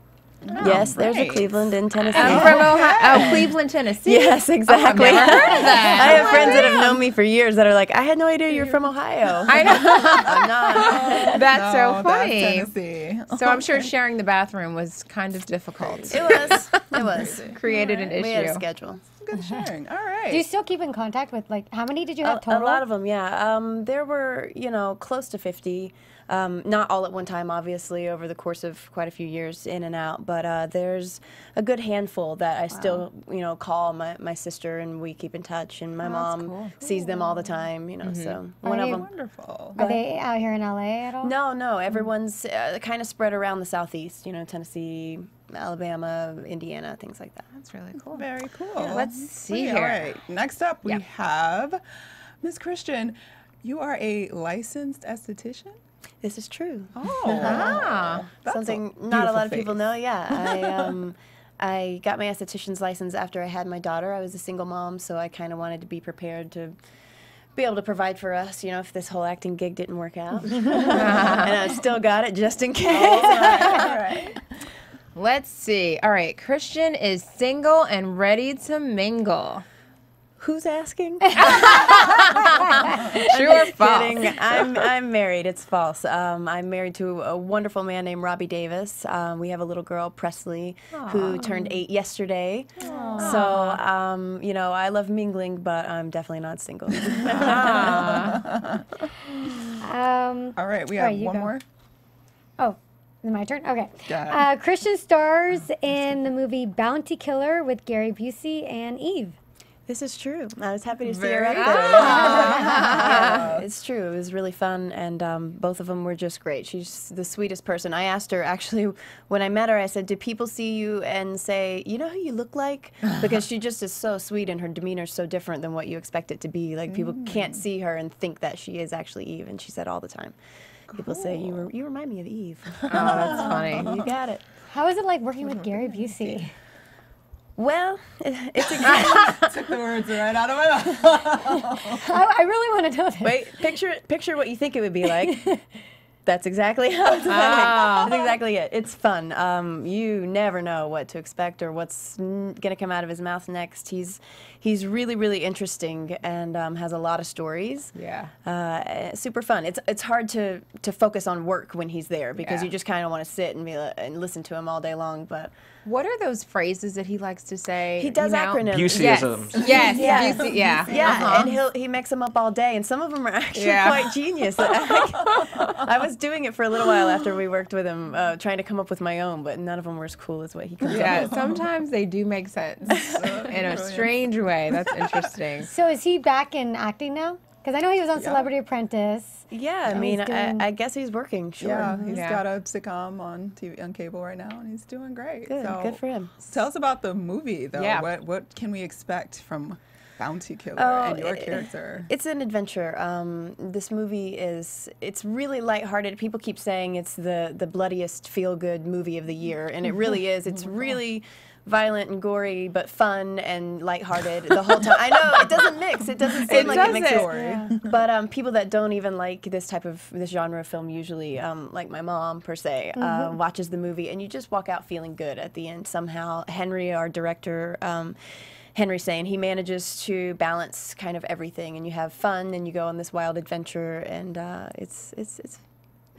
[SPEAKER 6] Yes, there's a. Cleveland in Tennessee.
[SPEAKER 8] I'm from *laughs* Ohio, oh, Cleveland, Tennessee.
[SPEAKER 6] yes, exactly.
[SPEAKER 8] never heard of that. *laughs*
[SPEAKER 6] I have friends that have known me for years that are like, I had no idea you're from Ohio. *laughs*
[SPEAKER 8] I know.
[SPEAKER 6] I'm not.
[SPEAKER 8] That's so funny.
[SPEAKER 4] That's Tennessee.
[SPEAKER 8] so I'm sure sharing the bathroom was kind of difficult.
[SPEAKER 6] It was. It was.
[SPEAKER 8] Created an issue.
[SPEAKER 6] We had a schedule.
[SPEAKER 4] Good sharing. All right.
[SPEAKER 5] Do you still keep in contact with like how many did you have
[SPEAKER 6] A, a lot of them, yeah. Um, there were, you know, close to 50. Um, not all at one time, obviously, over the course of quite a few years in and out, but uh, there's a good handful that I still, you know, call my, my sister and we keep in touch, and my mom sees them all the time, you know, so one
[SPEAKER 5] Are
[SPEAKER 6] of
[SPEAKER 5] they-
[SPEAKER 6] them.
[SPEAKER 4] Wonderful.
[SPEAKER 5] Are they out here in LA at all?
[SPEAKER 6] No, no, everyone's uh, kind of spread around the southeast, you know, Tennessee, Alabama, Indiana, things like that.
[SPEAKER 8] That's really cool.
[SPEAKER 4] Very cool.
[SPEAKER 8] Let's see here.
[SPEAKER 4] All right. Next up, we
[SPEAKER 8] Yep.
[SPEAKER 4] have Miss Christian. You are a licensed esthetician.
[SPEAKER 6] This is true.
[SPEAKER 4] Oh, *laughs*
[SPEAKER 8] Ah.
[SPEAKER 6] something not a lot of people know. Yeah, *laughs* I um, I got my esthetician's license after I had my daughter. I was a single mom, so I kind of wanted to be prepared to be able to provide for us. You know, if this whole acting gig didn't work out, *laughs* and I still got it just in case.
[SPEAKER 4] All right.
[SPEAKER 8] Let's see. All right, Christian is single and ready to mingle.
[SPEAKER 6] Who's asking? *laughs*
[SPEAKER 8] True or false?
[SPEAKER 6] Kidding. I'm I'm married. It's false. Um, I'm married to a wonderful man named Robbie Davis. Um, we have a little girl, Presley, who turned eight yesterday. So um, you know, I love mingling, but I'm definitely not single. *laughs* *laughs*
[SPEAKER 5] Um,
[SPEAKER 4] All right. We have
[SPEAKER 5] right,
[SPEAKER 4] one
[SPEAKER 5] go.
[SPEAKER 4] more.
[SPEAKER 5] oh, my turn? Okay. Uh, Christian stars in the movie Bounty Killer with Gary Busey and Eve.
[SPEAKER 6] This is true. I was happy to see
[SPEAKER 4] Very
[SPEAKER 6] her up there. Yeah, *laughs* it's true. It was really fun, and um, both of them were just great. She's the sweetest person. I asked her actually when I met her. I said, "Do people see you and say, you know who you look like?" *laughs* Because she just is so sweet, and her demeanor is so different than what you expect it to be. Like people can't see her and think that she is actually Eve, and she said all the time. People say you re- you remind me of Eve.
[SPEAKER 8] Oh, that's *laughs* funny.
[SPEAKER 6] you got it.
[SPEAKER 5] How is it like working with Gary Busey?
[SPEAKER 6] Well, it- it's *laughs* exactly. *laughs*
[SPEAKER 4] Took the words right out of my mouth. *laughs*
[SPEAKER 5] I, I really want to know this.
[SPEAKER 6] Wait, picture picture what you think it would be like. That's exactly how it's like. That's exactly it. It's fun. Um, you never know what to expect or what's n- gonna come out of his mouth next. He's he's really really interesting and um, has a lot of stories.
[SPEAKER 8] Yeah.
[SPEAKER 6] Uh, super fun. It's it's hard to to focus on work when he's there because
[SPEAKER 8] Yeah.
[SPEAKER 6] you just kind of want to sit and be and listen to him all day long. But
[SPEAKER 8] What are those phrases that he likes to say?
[SPEAKER 6] he does
[SPEAKER 8] you know?
[SPEAKER 6] acronyms.
[SPEAKER 7] Buseyisms. *laughs*
[SPEAKER 8] Yes.
[SPEAKER 6] Yeah.
[SPEAKER 8] Busey- yeah. *laughs*
[SPEAKER 6] Yeah,
[SPEAKER 8] Uh-huh.
[SPEAKER 6] and he'll he makes them up all day, and some of them are *laughs* actually
[SPEAKER 8] Yeah.
[SPEAKER 6] quite genius. I was doing it for a little while after we worked with him, uh, trying to come up with my own, but none of them were as cool as what he comes
[SPEAKER 8] Yeah,
[SPEAKER 6] up with.
[SPEAKER 8] sometimes they do make sense in a strange way. That's interesting. *laughs*
[SPEAKER 5] So is he back in acting now? Because I know he was on Celebrity Apprentice.
[SPEAKER 6] Yeah, I mean,
[SPEAKER 5] doing-
[SPEAKER 6] I, I guess he's working. Sure.
[SPEAKER 4] Yeah, he's
[SPEAKER 8] Yeah.
[SPEAKER 4] got a sitcom on TV on cable right now, and he's doing great.
[SPEAKER 6] Good,
[SPEAKER 4] So
[SPEAKER 6] good for him.
[SPEAKER 4] Tell us about the movie, though.
[SPEAKER 8] Yeah.
[SPEAKER 4] What what can we expect from Bounty Killer
[SPEAKER 6] Oh,
[SPEAKER 4] and your
[SPEAKER 6] it-
[SPEAKER 4] character?
[SPEAKER 6] It's an adventure. Um, this movie is it's really lighthearted. People keep saying it's the the bloodiest feel good movie of the year, and it really *laughs* is. It's really violent and gory, but fun and lighthearted the whole time. I know it doesn't mix. It doesn't seem
[SPEAKER 8] It
[SPEAKER 6] like it mixes.
[SPEAKER 8] doesn't.
[SPEAKER 6] But um, people that don't even like this type of this genre of film usually, um, like my mom per se, uh, watches the movie, and you just walk out feeling good at the end somehow. Henry, our director. Um, Henry Saine he manages to balance kind of everything, and you have fun, and you go on this wild adventure, and uh, it's it's it's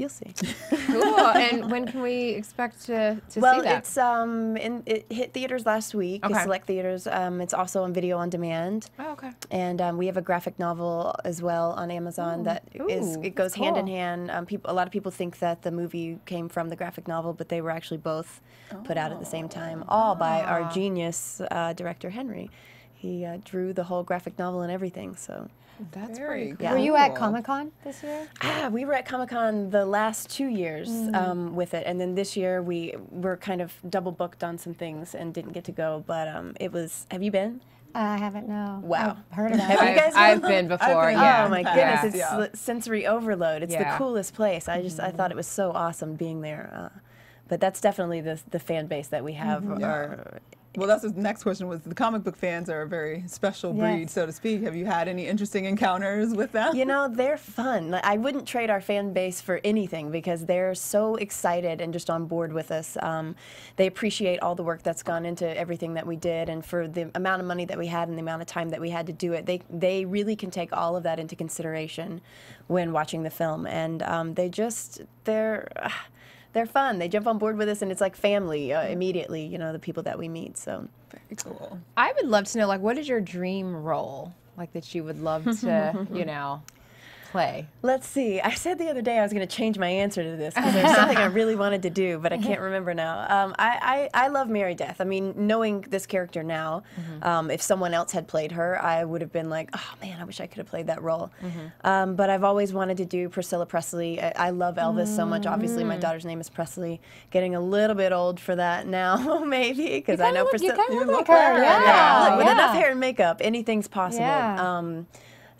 [SPEAKER 6] you'll see. *laughs*
[SPEAKER 8] Cool. and when can we expect to, to
[SPEAKER 6] well,
[SPEAKER 8] see that?
[SPEAKER 6] it's um in, it hit theaters last week,
[SPEAKER 8] Okay.
[SPEAKER 6] select theaters. Um, it's also on video on demand.
[SPEAKER 8] oh, okay.
[SPEAKER 6] And um, we have a graphic novel as well on Amazon that is
[SPEAKER 8] Ooh,
[SPEAKER 6] it goes hand in hand. Um, people, a lot of people think that the movie came from the graphic novel, but they were actually both put out at the same time, all by our genius uh, director Henry. He uh, drew the whole graphic novel and everything. So
[SPEAKER 8] That's
[SPEAKER 4] Very
[SPEAKER 8] pretty
[SPEAKER 6] Yeah.
[SPEAKER 5] Were you at. Comic Con this year?
[SPEAKER 6] Ah, we were at Comic Con the last two years um, with it, and then this year we were kind of double booked on some things and didn't get to go. But um, it was. Have you been?
[SPEAKER 5] I haven't. No.
[SPEAKER 6] Wow.
[SPEAKER 5] I've heard about *laughs*
[SPEAKER 6] Have
[SPEAKER 5] it.
[SPEAKER 6] you
[SPEAKER 8] I've,
[SPEAKER 6] guys
[SPEAKER 8] I've
[SPEAKER 6] been?
[SPEAKER 8] been before.
[SPEAKER 4] been.
[SPEAKER 8] yeah.
[SPEAKER 6] Oh my
[SPEAKER 4] Yeah.
[SPEAKER 6] goodness, it's
[SPEAKER 4] Yeah.
[SPEAKER 6] sensory overload. It's
[SPEAKER 8] Yeah.
[SPEAKER 6] the coolest place. I just I thought it was so awesome being there. Uh, but that's definitely the the fan base that we have. Are,
[SPEAKER 4] Well, that's the next question. Was the comic book fans are a very special breed,
[SPEAKER 5] Yes.
[SPEAKER 4] so to speak. Have you had any interesting encounters with them?
[SPEAKER 6] you know, they're fun. I wouldn't trade our fan base for anything because they're so excited and just on board with us. Um, they appreciate all the work that's gone into everything that we did, and for the amount of money that we had and the amount of time that we had to do it. They they really can take all of that into consideration when watching the film, and um, they just they're. They're fun. They jump on board with us, and it's like family uh, immediately. You know, the people that we meet. So
[SPEAKER 4] Very cool.
[SPEAKER 8] I would love to know, like, what is your dream role? Like, that you would love to, *laughs* you know, play?
[SPEAKER 6] Let's see. I said the other day I was going to change my answer to this because there's something I *laughs* really wanted to do, but I can't remember now. Um, I, I, I love Mary Death. I mean, knowing this character now, um, if someone else had played her, I would have been like, oh man, I wish I could have played that role. Um, but I've always wanted to do Priscilla Presley. I, I love Elvis so much. Obviously, my daughter's name is Presley. Getting a little bit old for that now, *laughs* maybe, because I know
[SPEAKER 5] Kinda you
[SPEAKER 6] Priscilla.
[SPEAKER 5] kind of look like her.
[SPEAKER 4] like her.
[SPEAKER 5] Yeah.
[SPEAKER 6] Yeah, look, with
[SPEAKER 5] yeah.
[SPEAKER 6] enough hair and makeup, anything's possible.
[SPEAKER 5] Yeah.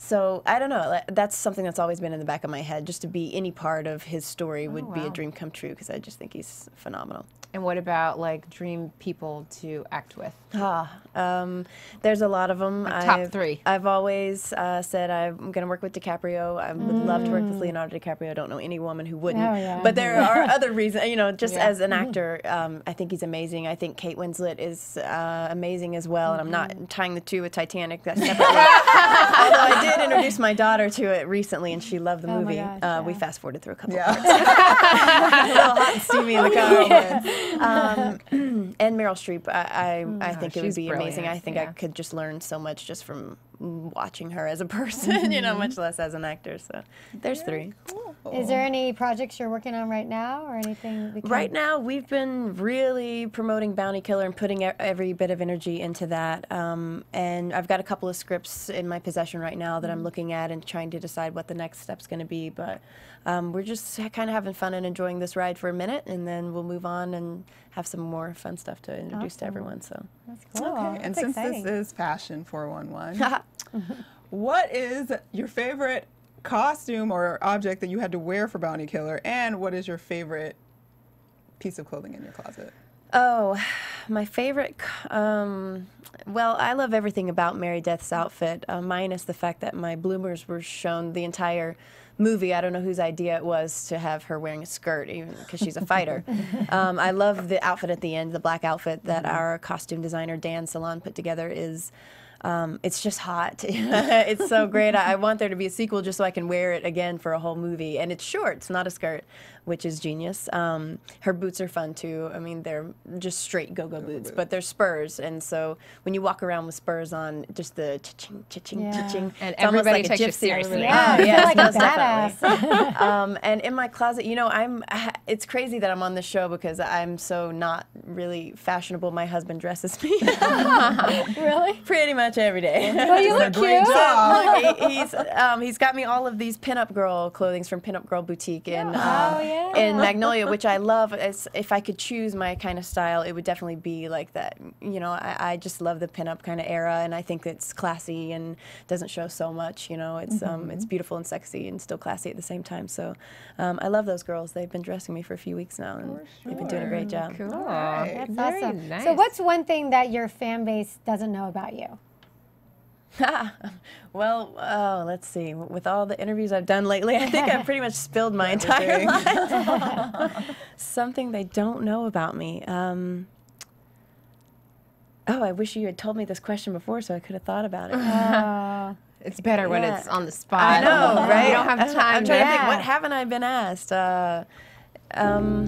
[SPEAKER 6] So I don't know. That's something that's always been in the back of my head. Just to be any part of his story oh, would be a dream come true because I just think he's phenomenal.
[SPEAKER 8] And what about, like, dream people to act with?
[SPEAKER 6] Ah, um, there's a lot of them.
[SPEAKER 8] Like top three.
[SPEAKER 6] I've always uh, said I'm going to work with DiCaprio. I would love to work with Leonardo DiCaprio. I don't know any woman who wouldn't.
[SPEAKER 5] Oh, yeah.
[SPEAKER 6] But there are other reasons. You know, just
[SPEAKER 8] Yeah.
[SPEAKER 6] as an actor, um, I think he's amazing. I think Kate Winslet is uh, amazing as well. And I'm not tying the two with Titanic. That's separately. *laughs* Although I did introduce my daughter to it recently, and she loved the
[SPEAKER 5] Oh
[SPEAKER 6] movie.
[SPEAKER 5] gosh,
[SPEAKER 6] uh, We fast forwarded through a couple.
[SPEAKER 4] Yeah.
[SPEAKER 6] a *laughs* little hot and steamy in the *laughs* car. Um, *laughs* *clears throat* and Meryl Streep, I, I, I think it would be amazing. I
[SPEAKER 8] brilliant,
[SPEAKER 6] think I could just learn so much just from watching her as a *laughs* person, you know, much less as an actor. So there's three.
[SPEAKER 5] Is there any projects you're working on right now or anything? can-
[SPEAKER 6] Right now, we've been really promoting Bounty Killer and putting e- every bit of energy into that. Um, and I've got a couple of scripts in my possession right now that I'm looking at and trying to decide what the next step's going to be. But um, we're just kind of having fun and enjoying this ride for a minute, and then we'll move on and have some more fun stuff to introduce to everyone. So.
[SPEAKER 5] that's Cool.
[SPEAKER 4] Okay, and
[SPEAKER 5] That's
[SPEAKER 4] since
[SPEAKER 5] exciting.
[SPEAKER 4] this is Fashion 411, *laughs* *laughs* what is your favorite costume or object that you had to wear for Bounty Killer, and what is your favorite piece of clothing in your closet?
[SPEAKER 6] Oh, *sighs* my favorite. Um, well, I love everything about Mary Death's outfit, uh, minus the fact that my bloomers were shown the entire movie. I don't know whose idea it was to have her wearing a skirt, even because she's a fighter. *laughs* um, I love the outfit at the end, the black outfit that our costume designer Dan Salon put together. Is um, it's just hot. *laughs* it's so great. I, I want there to be a sequel just so I can wear it again for a whole movie. And it's short, it's not a skirt, which is genius. Um, her boots are fun too. I mean, they're just straight go go boots, but they're spurs. And so when you walk around with spurs on, just the cha-ching, cha-ching,
[SPEAKER 5] Yeah.
[SPEAKER 6] cha-ching.
[SPEAKER 8] And
[SPEAKER 6] it's almost
[SPEAKER 8] everybody
[SPEAKER 6] like a
[SPEAKER 8] takes you
[SPEAKER 6] gypsy.
[SPEAKER 8] seriously.
[SPEAKER 5] Yeah,
[SPEAKER 6] Oh,
[SPEAKER 5] you feel
[SPEAKER 6] yes,
[SPEAKER 5] like a
[SPEAKER 6] most
[SPEAKER 5] badass.
[SPEAKER 6] definitely. *laughs* um, and in my closet, you know, I'm. *laughs* It's crazy that I'm on this show because I'm so not really fashionable. My husband dresses me *laughs*
[SPEAKER 5] really?
[SPEAKER 6] pretty much every day.
[SPEAKER 5] Well, you look
[SPEAKER 4] Great
[SPEAKER 5] cute.
[SPEAKER 4] job.
[SPEAKER 6] Look, he- he's um, he's got me all of these pinup girl clothings from Pinup Girl Boutique in uh,
[SPEAKER 5] Oh, yeah.
[SPEAKER 6] In Magnolia, which I *laughs* love. As if I could choose my kind of style, it would definitely be like that. You know, I, I just love the pinup kind of era, and I think it's classy and doesn't show so much. You know, it's um, it's beautiful and sexy and still classy at the same time. So um, I love those girls. They've been dressing me for a few weeks now, and they've been doing a great job.
[SPEAKER 8] Cool.
[SPEAKER 5] That's
[SPEAKER 8] Very
[SPEAKER 5] awesome.
[SPEAKER 8] Nice.
[SPEAKER 5] So, what's one thing that your fan base doesn't know about you? *laughs*
[SPEAKER 6] Well, oh, let's see. With all the interviews I've done lately, I think I've pretty much spilled my entire life. *laughs* Something they don't know about me. Um, oh, I wish you had told me this question before so I could have thought about it.
[SPEAKER 5] Uh, *laughs*
[SPEAKER 8] It's better when it's on the spot.
[SPEAKER 6] I know, right?
[SPEAKER 8] You don't have time
[SPEAKER 6] I'm
[SPEAKER 8] to.
[SPEAKER 6] trying to think. What haven't I been asked? Uh, um,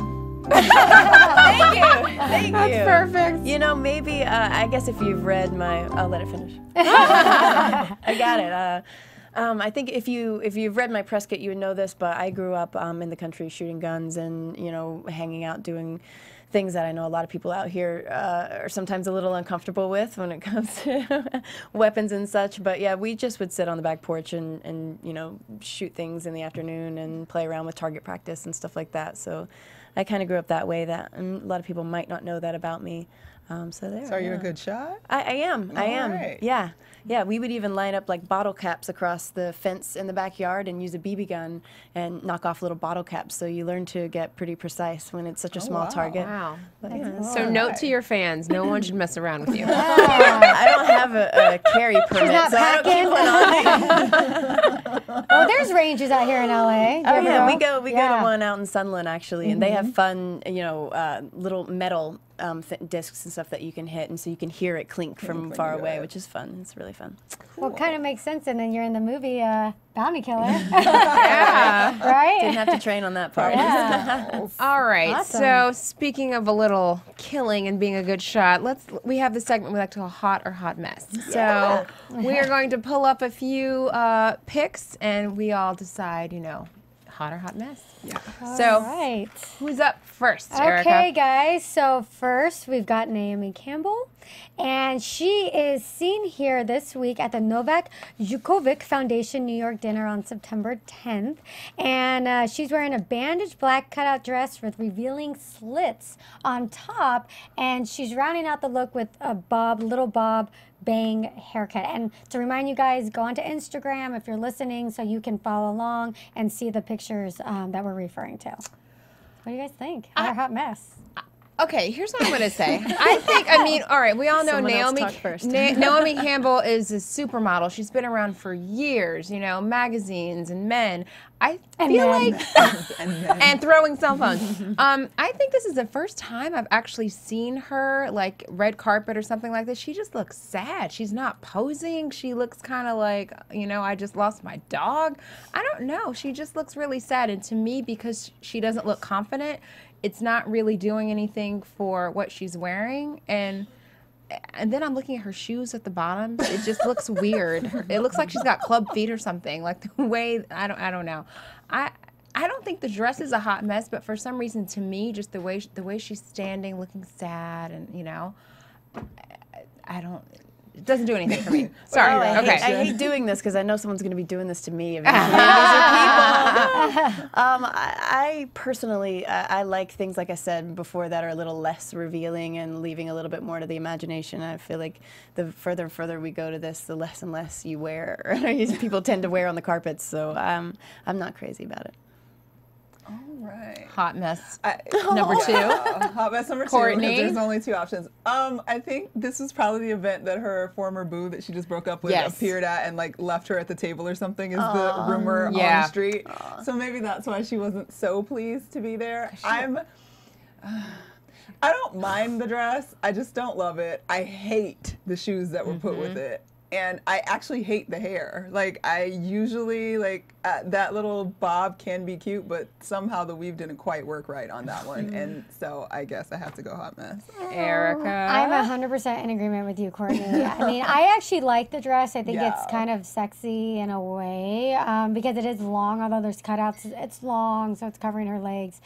[SPEAKER 6] thank you. Thank you.
[SPEAKER 8] That's perfect.
[SPEAKER 6] You know, maybe uh, I guess if you've read my, I'll let it finish. *laughs* I got it. Uh, um, I think if you if you've read my press kit, you would know this. But I grew up um, in the country shooting guns and you know hanging out doing things that I know a lot of people out here uh, are sometimes a little uncomfortable with when it *laughs* comes to weapons and such. But yeah, we just would sit on the back porch and, and you know shoot things in the afternoon and play around with target practice and stuff like that. So I kind of grew up that way. That a lot of people might not know that about me. Um, so there.
[SPEAKER 4] So are you a good shot?
[SPEAKER 6] I, I am. I am.
[SPEAKER 4] right.
[SPEAKER 6] Yeah. Yeah. We would even line up like bottle caps across the fence in the backyard and use a BB gun and knock off little bottle caps. So you learn to get pretty precise when it's such a small
[SPEAKER 4] wow.
[SPEAKER 6] target.
[SPEAKER 8] Wow.
[SPEAKER 6] But, yeah, it's-
[SPEAKER 8] So note to your fans: no one should mess around with you. *laughs*
[SPEAKER 6] I don't have a, a carry permit,
[SPEAKER 5] not
[SPEAKER 6] so I don't keep
[SPEAKER 5] packing.
[SPEAKER 6] one *laughs*
[SPEAKER 5] well, there's ranges out here in LA. You
[SPEAKER 6] Oh
[SPEAKER 5] ever
[SPEAKER 6] yeah, we go we go to one out in Sunland actually, and they have fun, you know, uh, little metal um, th- discs and stuff that you can hit, and so you can hear it clink from
[SPEAKER 4] when
[SPEAKER 6] far away, which is fun. It's really fun.
[SPEAKER 5] Well, kind of makes sense, and then you're in the movie uh, Bounty Killer, *laughs* *laughs*
[SPEAKER 8] yeah.
[SPEAKER 5] right?
[SPEAKER 6] Didn't have to train on that *laughs* part.
[SPEAKER 5] yeah.
[SPEAKER 8] All right.
[SPEAKER 5] Awesome.
[SPEAKER 8] So speaking of a little killing and being a good shot, let's we have the segment we like to call hot or hot mess. So we are going to pull up a few uh, picks and we all decide, you know, hot or hot mess. Yeah. So
[SPEAKER 5] right.
[SPEAKER 8] who's up first, Erika?
[SPEAKER 5] Okay, guys. So first, we've got Naomi Campbell, and she is seen here this week at the Novak Djokovic Foundation New York dinner on September 10th, and uh, she's wearing a bandaged black cutout dress with revealing slits on top, and she's rounding out the look with a bob, little bob bang haircut. And to remind you guys, go onto Instagram if you're listening so you can follow along and see the pictures um, that we're referring to. What do you guys think? Or hot mess?
[SPEAKER 8] Okay, here's what I'm going to say. I think, I mean, all right, we all know
[SPEAKER 6] Someone
[SPEAKER 8] Naomi
[SPEAKER 6] first.
[SPEAKER 8] Na- Naomi Campbell is a supermodel. She's been around for years, you know, magazines and men. I feel
[SPEAKER 5] men.
[SPEAKER 8] like *laughs* and throwing cell phones. Um, I think this is the first time I've actually seen her like red carpet or something like this. She just looks sad. She's not posing. She looks kind of like, you know, I just lost my dog. I don't know. She just looks really sad. And to me, because she doesn't look confident, it's not really doing anything for what she's wearing. And and then I'm looking at her shoes at the bottom. It just *laughs* looks weird. It looks like she's got club feet or something. Like the way I don't I don't know. I I don't think the dress is a hot mess, but for some reason, to me, just the way the way she's standing, looking sad, and you know, I, I don't. It doesn't do anything for me. *laughs* Sorry.
[SPEAKER 6] Oh, I,
[SPEAKER 8] okay.
[SPEAKER 6] hate, I hate doing this because I know someone's going to be doing this to me. eventually. These are people. *laughs* um, I, I personally, I, I like things like I said before that are a little less revealing and leaving a little bit more to the imagination. I feel like the further and further we go to this, the less and less you wear. *laughs* people tend to wear on the carpets. So um, I'm not crazy about it.
[SPEAKER 4] Right.
[SPEAKER 8] Hot mess.
[SPEAKER 4] I,
[SPEAKER 8] Number *laughs* two.
[SPEAKER 4] Uh, hot mess number two.
[SPEAKER 8] Courtney?
[SPEAKER 4] because There's only two options. Um, I think this was probably the event that her former boo that she just broke up with
[SPEAKER 8] Yes.
[SPEAKER 4] appeared at and like left her at the table or something. Is the rumor on the street? So maybe that's why she wasn't so pleased to be there. I'm. *sighs* I don't mind the dress. I just don't love it. I hate the shoes that were put
[SPEAKER 8] Mm-hmm.
[SPEAKER 4] with it. And I actually hate the hair. Like I usually like uh, that little bob can be cute, but somehow the weave didn't quite work right on that one. *laughs* and so I guess I have to go hot mess.
[SPEAKER 8] Erika.
[SPEAKER 5] I'm 100% in agreement with you, Courtney. *laughs* I mean, I actually like the dress. I think
[SPEAKER 4] Yeah.
[SPEAKER 5] it's kind of sexy in a way um, because it is long, although there's cutouts. It's long, so it's covering her legs.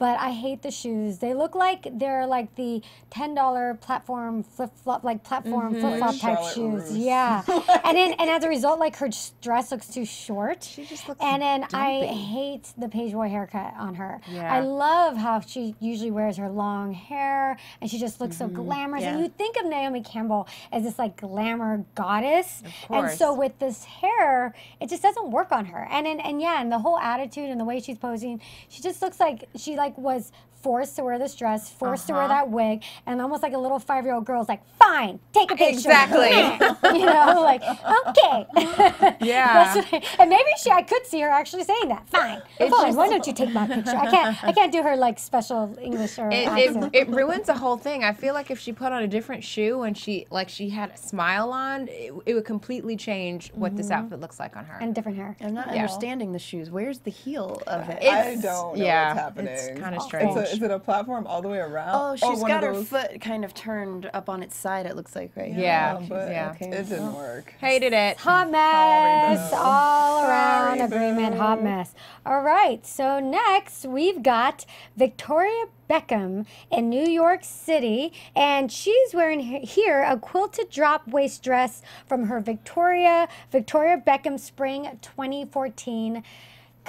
[SPEAKER 5] But I hate the shoes. They look like they're like the $10 platform flip flop, like platform mm-hmm. flip flop
[SPEAKER 4] Like
[SPEAKER 5] type shoes.
[SPEAKER 4] Russe.
[SPEAKER 5] Yeah. *laughs* and then, and as a result, like her dress looks too short. She
[SPEAKER 8] just looks
[SPEAKER 5] And then I hate the pageboy haircut on her.
[SPEAKER 8] Yeah.
[SPEAKER 5] I love how she usually wears her long hair and she just looks so mm-hmm. glamorous. And you think of Naomi Campbell as this like glamour goddess. And so with this hair, it just doesn't work on her. And and, and yeah, and the whole attitude and the way she's posing, she just looks like she like was forced to wear this dress, forced to wear
[SPEAKER 8] Uh-huh.
[SPEAKER 5] that wig, and almost like a little five year old girl's like, fine, take a picture.
[SPEAKER 8] Exactly. *laughs*
[SPEAKER 5] you know, like, okay. *laughs*
[SPEAKER 8] Yeah. *laughs*
[SPEAKER 5] That's what I- and maybe she I could see her actually saying that. Fine. fine, why don't you take my picture? I can't I can't do her like special English or
[SPEAKER 8] It, it, it ruins the whole thing. I feel like if she put on a different shoe and she like she had a smile on, it, it would completely change what this outfit looks like on her.
[SPEAKER 5] and different hair.
[SPEAKER 6] I'm not understanding the shoes. Where's the heel of it?
[SPEAKER 4] I don't know
[SPEAKER 8] yeah,
[SPEAKER 4] what's happening.
[SPEAKER 8] it's kinda
[SPEAKER 4] It's
[SPEAKER 8] strange.
[SPEAKER 4] a- is it a platform all the way around?
[SPEAKER 6] Oh, she's
[SPEAKER 4] one
[SPEAKER 6] got her foot kind of turned up on its side. It looks like right.
[SPEAKER 8] Yeah.
[SPEAKER 4] Oh, but
[SPEAKER 8] Yeah.
[SPEAKER 6] Okay.
[SPEAKER 4] it didn't work.
[SPEAKER 8] Hated it.
[SPEAKER 5] Hot mess, all around
[SPEAKER 4] Sorry,
[SPEAKER 5] agreement,
[SPEAKER 4] boo.
[SPEAKER 5] hot mess. All right, so next we've got Victoria Beckham in New York City, and she's wearing here a quilted drop waist dress from her Victoria Victoria Beckham Spring 2014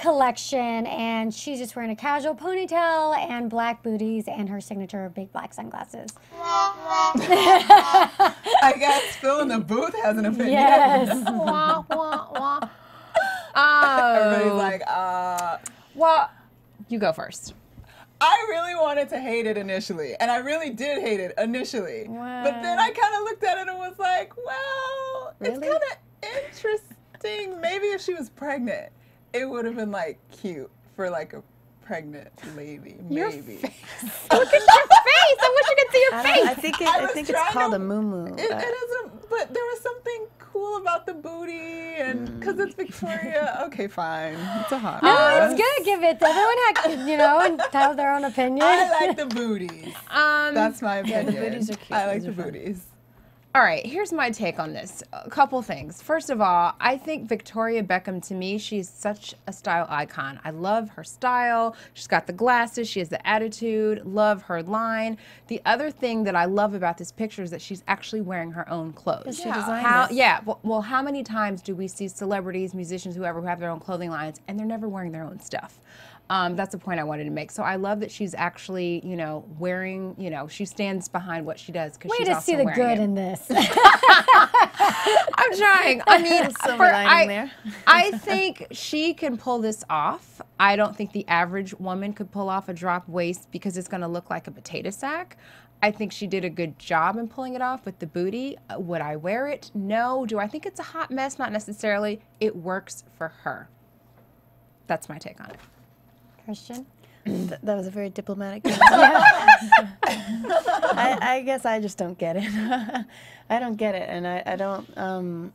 [SPEAKER 5] collection, and she's just wearing a casual ponytail and black booties and her signature big black sunglasses.
[SPEAKER 4] I guess Phil in the booth has an opinion.
[SPEAKER 5] Yes. *laughs*
[SPEAKER 8] wah, wah, wah.
[SPEAKER 4] Everybody's
[SPEAKER 8] Oh.
[SPEAKER 4] like, uh,
[SPEAKER 8] well, you go first.
[SPEAKER 4] I really wanted to hate it initially, and I really did hate it initially. But then I kind of looked at it and was like, well, it's kind of interesting. Maybe if she was pregnant, it would have been like cute for like a pregnant lady.
[SPEAKER 8] Your
[SPEAKER 4] Maybe.
[SPEAKER 8] Look at your face. I wish you could see your
[SPEAKER 6] I,
[SPEAKER 8] face.
[SPEAKER 6] I think it,
[SPEAKER 4] I
[SPEAKER 6] I, think it's called
[SPEAKER 4] to-
[SPEAKER 6] a moo
[SPEAKER 4] It, it isn't, but there was something cool about the booty, and because it's Victoria. Okay, fine. It's a hot.
[SPEAKER 5] No,
[SPEAKER 4] mess.
[SPEAKER 5] it's good. Give it. To everyone had, you know, and have their own opinion.
[SPEAKER 4] I like the booties. *laughs*
[SPEAKER 8] Um,
[SPEAKER 4] That's my opinion.
[SPEAKER 6] the booties are cute.
[SPEAKER 4] I like
[SPEAKER 6] Those
[SPEAKER 4] the
[SPEAKER 6] are fun.
[SPEAKER 4] Booties.
[SPEAKER 8] All right, here's my take on this. A couple things. First of all, I think Victoria Beckham, to me, she's such a style icon. I love her style. She's got the glasses, she has the attitude, love her line. The other thing that I love about this picture is that she's actually wearing her own clothes.
[SPEAKER 6] she designed
[SPEAKER 8] how,
[SPEAKER 6] this.
[SPEAKER 8] Yeah, well, well, how many times do we see celebrities, musicians, whoever, who have their own clothing lines and they're never wearing their own stuff? Um, that's the point I wanted to make. So I love that she's actually, you know, wearing, you know, she stands behind what she does because
[SPEAKER 5] Way
[SPEAKER 8] she's
[SPEAKER 5] to see the good
[SPEAKER 8] it.
[SPEAKER 5] in this. *laughs* *laughs*
[SPEAKER 8] I'm trying. I mean, *laughs* for- I,
[SPEAKER 6] there.
[SPEAKER 8] I think she can pull this off. I don't think the average woman could pull off a drop waist because it's going to look like a potato sack. I think she did a good job in pulling it off with the booty. Uh, Would I wear it? No. Do I think it's a hot mess? Not necessarily. It works for her. That's my take on it.
[SPEAKER 5] Christian. *clears throat*
[SPEAKER 6] Th- that was a very diplomatic. *laughs* answer. I, I guess I just don't get it. *laughs* I don't get it, and I, I don't. Um,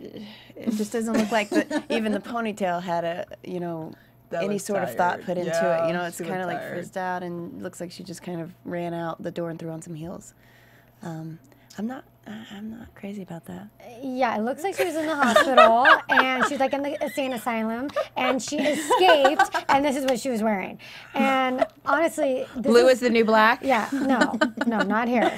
[SPEAKER 6] it just doesn't look like the, even the ponytail had a you know
[SPEAKER 4] That
[SPEAKER 6] any
[SPEAKER 4] was
[SPEAKER 6] sort of thought put into it. You know, it's kind of like frizzed out and looks like she just kind of ran out the door and threw on some heels. Um, I'm not. I- I'm not crazy about that.
[SPEAKER 5] Yeah, it looks like she was in the hospital and she was like in the insane asylum and she escaped and this is what she was wearing. And honestly, this
[SPEAKER 8] Blue is the new black.
[SPEAKER 5] Yeah, no, no, not here.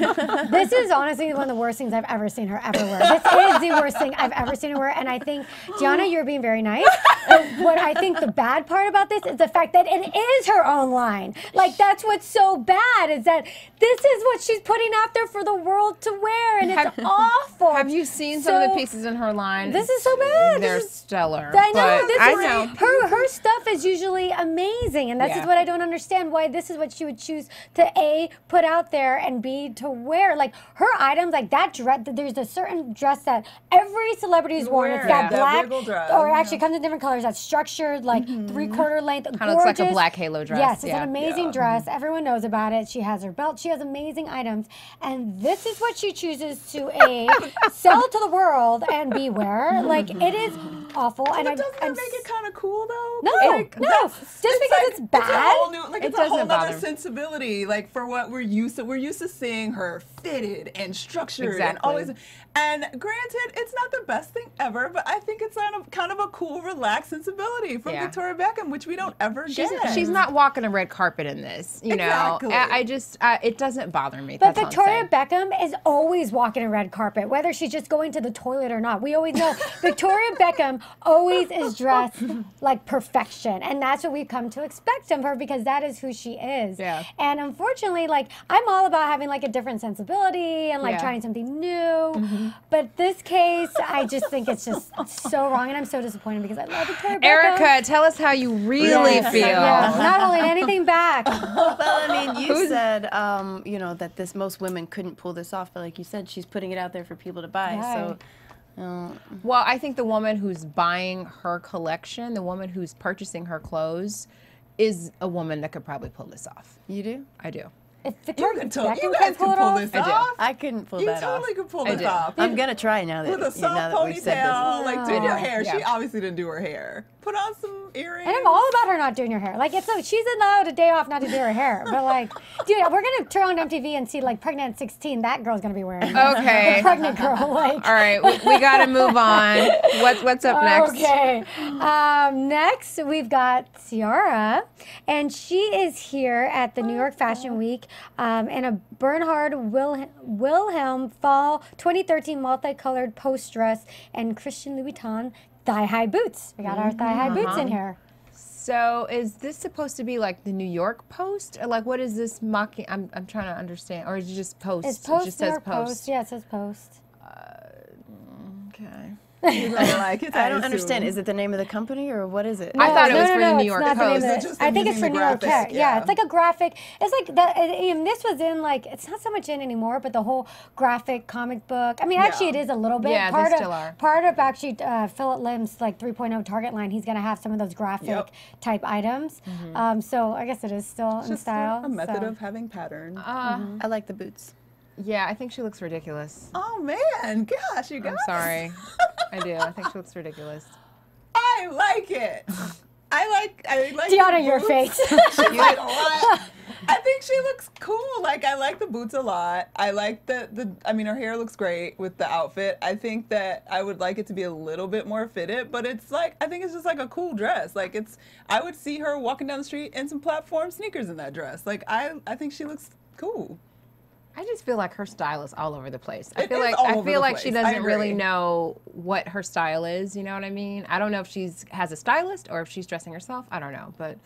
[SPEAKER 5] This is honestly one of the worst things I've ever seen her ever wear. This is the worst thing I've ever seen her wear. And I think, Diona, you're being very nice. But what I think the bad part about this is the fact that it is her own line. Like, that's what's so bad is that this is what she's putting out there for the world to wear. And it's
[SPEAKER 8] Have-
[SPEAKER 5] awful.
[SPEAKER 8] Have you seen some of the pieces in her line?
[SPEAKER 5] This is so bad.
[SPEAKER 8] They're
[SPEAKER 5] is-
[SPEAKER 8] stellar.
[SPEAKER 5] I know. This
[SPEAKER 8] I know. *laughs*
[SPEAKER 5] Her her stuff is usually amazing, and that's
[SPEAKER 8] Yeah.
[SPEAKER 5] what I don't understand. Why this is what she would choose to a put out there and b to wear. Like her items, like that dress. There's a certain dress that every celebrity's worn. It's
[SPEAKER 4] wear it, that
[SPEAKER 5] black, or mm-hmm. actually comes in different colors. That's structured, like mm-hmm. three quarter length.
[SPEAKER 8] Kinda looks like a black halo dress,
[SPEAKER 5] Yes, it's
[SPEAKER 8] yeah.
[SPEAKER 5] an amazing dress. Mm-hmm. Everyone knows about it. She has her belt. She has amazing items, and this is what she chooses to a sell to the world and beware. Like it is awful, and
[SPEAKER 4] But
[SPEAKER 5] I'm,
[SPEAKER 4] doesn't
[SPEAKER 5] I'm
[SPEAKER 4] make it kind of cool though?
[SPEAKER 5] No,
[SPEAKER 4] Like,
[SPEAKER 5] no.
[SPEAKER 4] that's-
[SPEAKER 5] Just because
[SPEAKER 4] like-
[SPEAKER 5] it's bad,
[SPEAKER 4] a whole new, like
[SPEAKER 8] it
[SPEAKER 4] it's a whole other sensibility. Like for what we're used to, we're used to seeing her fitted and structured and always. And granted, it's not the best thing ever, but I think it's kind of kind of a cool, relaxed sensibility from
[SPEAKER 8] Yeah.
[SPEAKER 4] Victoria Beckham, which we don't ever
[SPEAKER 8] She's,
[SPEAKER 4] get.
[SPEAKER 8] she's not walking a red carpet in this, you
[SPEAKER 4] Exactly.
[SPEAKER 8] know. I, I just, I, it doesn't bother me.
[SPEAKER 5] But
[SPEAKER 8] that's
[SPEAKER 5] Victoria. Beckham is always walking a red carpet, whether she's just going to the toilet or not. We always know *laughs* Victoria Beckham always is dressed like perfection. And that's what we've come to expect of her because that is who she is.
[SPEAKER 8] Yeah.
[SPEAKER 5] And unfortunately, like, I'm all about having like a different sensibility and like
[SPEAKER 8] Yeah.
[SPEAKER 5] trying something new. But this case, I just think it's just so wrong. And I'm so disappointed because I love Victoria Beckham.
[SPEAKER 8] Erika, tell us how you really
[SPEAKER 5] Yes.
[SPEAKER 8] feel.
[SPEAKER 5] Yeah, not holding anything back. *laughs*
[SPEAKER 6] Well, I mean, you said, um, you know, that this most women couldn't pull this off, but like you said, she's putting it out there for people to buy. So,
[SPEAKER 8] Well, I think the woman who's buying her collection, the woman who's purchasing her clothes, is a woman that could probably pull this off.
[SPEAKER 6] you do?
[SPEAKER 8] I do.
[SPEAKER 5] If
[SPEAKER 4] You, can to-
[SPEAKER 5] Beckham
[SPEAKER 4] you
[SPEAKER 5] can
[SPEAKER 4] guys
[SPEAKER 5] pull
[SPEAKER 4] can
[SPEAKER 5] it
[SPEAKER 4] pull this
[SPEAKER 8] I
[SPEAKER 4] off.
[SPEAKER 6] I couldn't pull
[SPEAKER 4] You
[SPEAKER 6] that
[SPEAKER 4] totally
[SPEAKER 6] off.
[SPEAKER 4] could pull
[SPEAKER 8] I
[SPEAKER 4] this
[SPEAKER 8] do.
[SPEAKER 4] off.
[SPEAKER 6] I'm gonna try now that,
[SPEAKER 4] with a soft
[SPEAKER 6] now that we've said this.
[SPEAKER 4] ponytail, like do your hair. She obviously didn't do her hair. Put on some earrings.
[SPEAKER 5] And I'm all about her not doing her hair. Like it's like she's allowed a day off not to do her hair. But like, *laughs* dude, we're gonna turn on MTV and see like pregnant at 16. That girl's gonna be wearing. *laughs*
[SPEAKER 8] Okay.
[SPEAKER 5] The pregnant girl. Like.
[SPEAKER 8] All right, we, we got to move on. *laughs* What's what's up next?
[SPEAKER 5] Okay. Um, next, we've got Ciara, and she is here at the New York Fashion Week um, in a Bernhard Wil- Willhelm Fall 2013 multicolored post dress and Christian Louboutin thigh high boots. We got our thigh high boots
[SPEAKER 8] Uh-huh.
[SPEAKER 5] in here.
[SPEAKER 8] So is this supposed to be like the New York Post, or like what is this mocking? I'm I'm trying to understand, or is it just Post?
[SPEAKER 5] It's
[SPEAKER 8] it just
[SPEAKER 5] New
[SPEAKER 8] says
[SPEAKER 5] York Post. Yeah, it says Post.
[SPEAKER 8] Okay.
[SPEAKER 4] You're gonna *laughs* like it,
[SPEAKER 6] I don't understand. Is it the name of the company or what is it?
[SPEAKER 8] I thought it
[SPEAKER 5] no,
[SPEAKER 8] was
[SPEAKER 5] no,
[SPEAKER 8] for
[SPEAKER 5] no,
[SPEAKER 8] the New
[SPEAKER 5] it's
[SPEAKER 8] York
[SPEAKER 5] not the name
[SPEAKER 8] Post.
[SPEAKER 5] of
[SPEAKER 4] It's
[SPEAKER 5] it. I think it's
[SPEAKER 4] using
[SPEAKER 5] for New York Tech. Yeah.
[SPEAKER 4] yeah.
[SPEAKER 5] it's like a graphic. It's like that. And this was in like it's not so much in anymore, but the whole graphic comic book. I mean, actually,
[SPEAKER 4] Yeah.
[SPEAKER 5] it is a little bit.
[SPEAKER 8] Yeah, they
[SPEAKER 5] part
[SPEAKER 8] still
[SPEAKER 5] of,
[SPEAKER 8] are.
[SPEAKER 5] Part of actually uh, Phillip Lim's like 3.0 Target line. He's gonna have some of those graphic
[SPEAKER 4] Yep.
[SPEAKER 5] type items. Um, so I guess it is still in
[SPEAKER 4] Just
[SPEAKER 5] style.
[SPEAKER 4] a method
[SPEAKER 5] so.
[SPEAKER 4] of having pattern.
[SPEAKER 8] Uh,
[SPEAKER 6] I like the boots.
[SPEAKER 8] Yeah, I think she looks ridiculous.
[SPEAKER 4] oh man, gosh, you guys.
[SPEAKER 8] I'm sorry. *laughs* I do. I think she looks ridiculous.
[SPEAKER 4] I like it. I like. I like.
[SPEAKER 5] Diona,
[SPEAKER 4] the
[SPEAKER 5] your face. *laughs*
[SPEAKER 4] She's like, what? I think she looks cool. Like I like the boots a lot. I like the the. I mean, her hair looks great with the outfit. I think that I would like it to be a little bit more fitted, but it's like I think it's just like a cool dress. Like it's. I would see her walking down the street in some platform sneakers in that dress. Like I. I think she looks cool.
[SPEAKER 8] I just feel like her style is all over the place. I feel like I feel like she
[SPEAKER 4] place. I
[SPEAKER 8] doesn't really know what her style is. You know what I mean? I don't know if she's has a stylist or if she's dressing herself. I don't know, but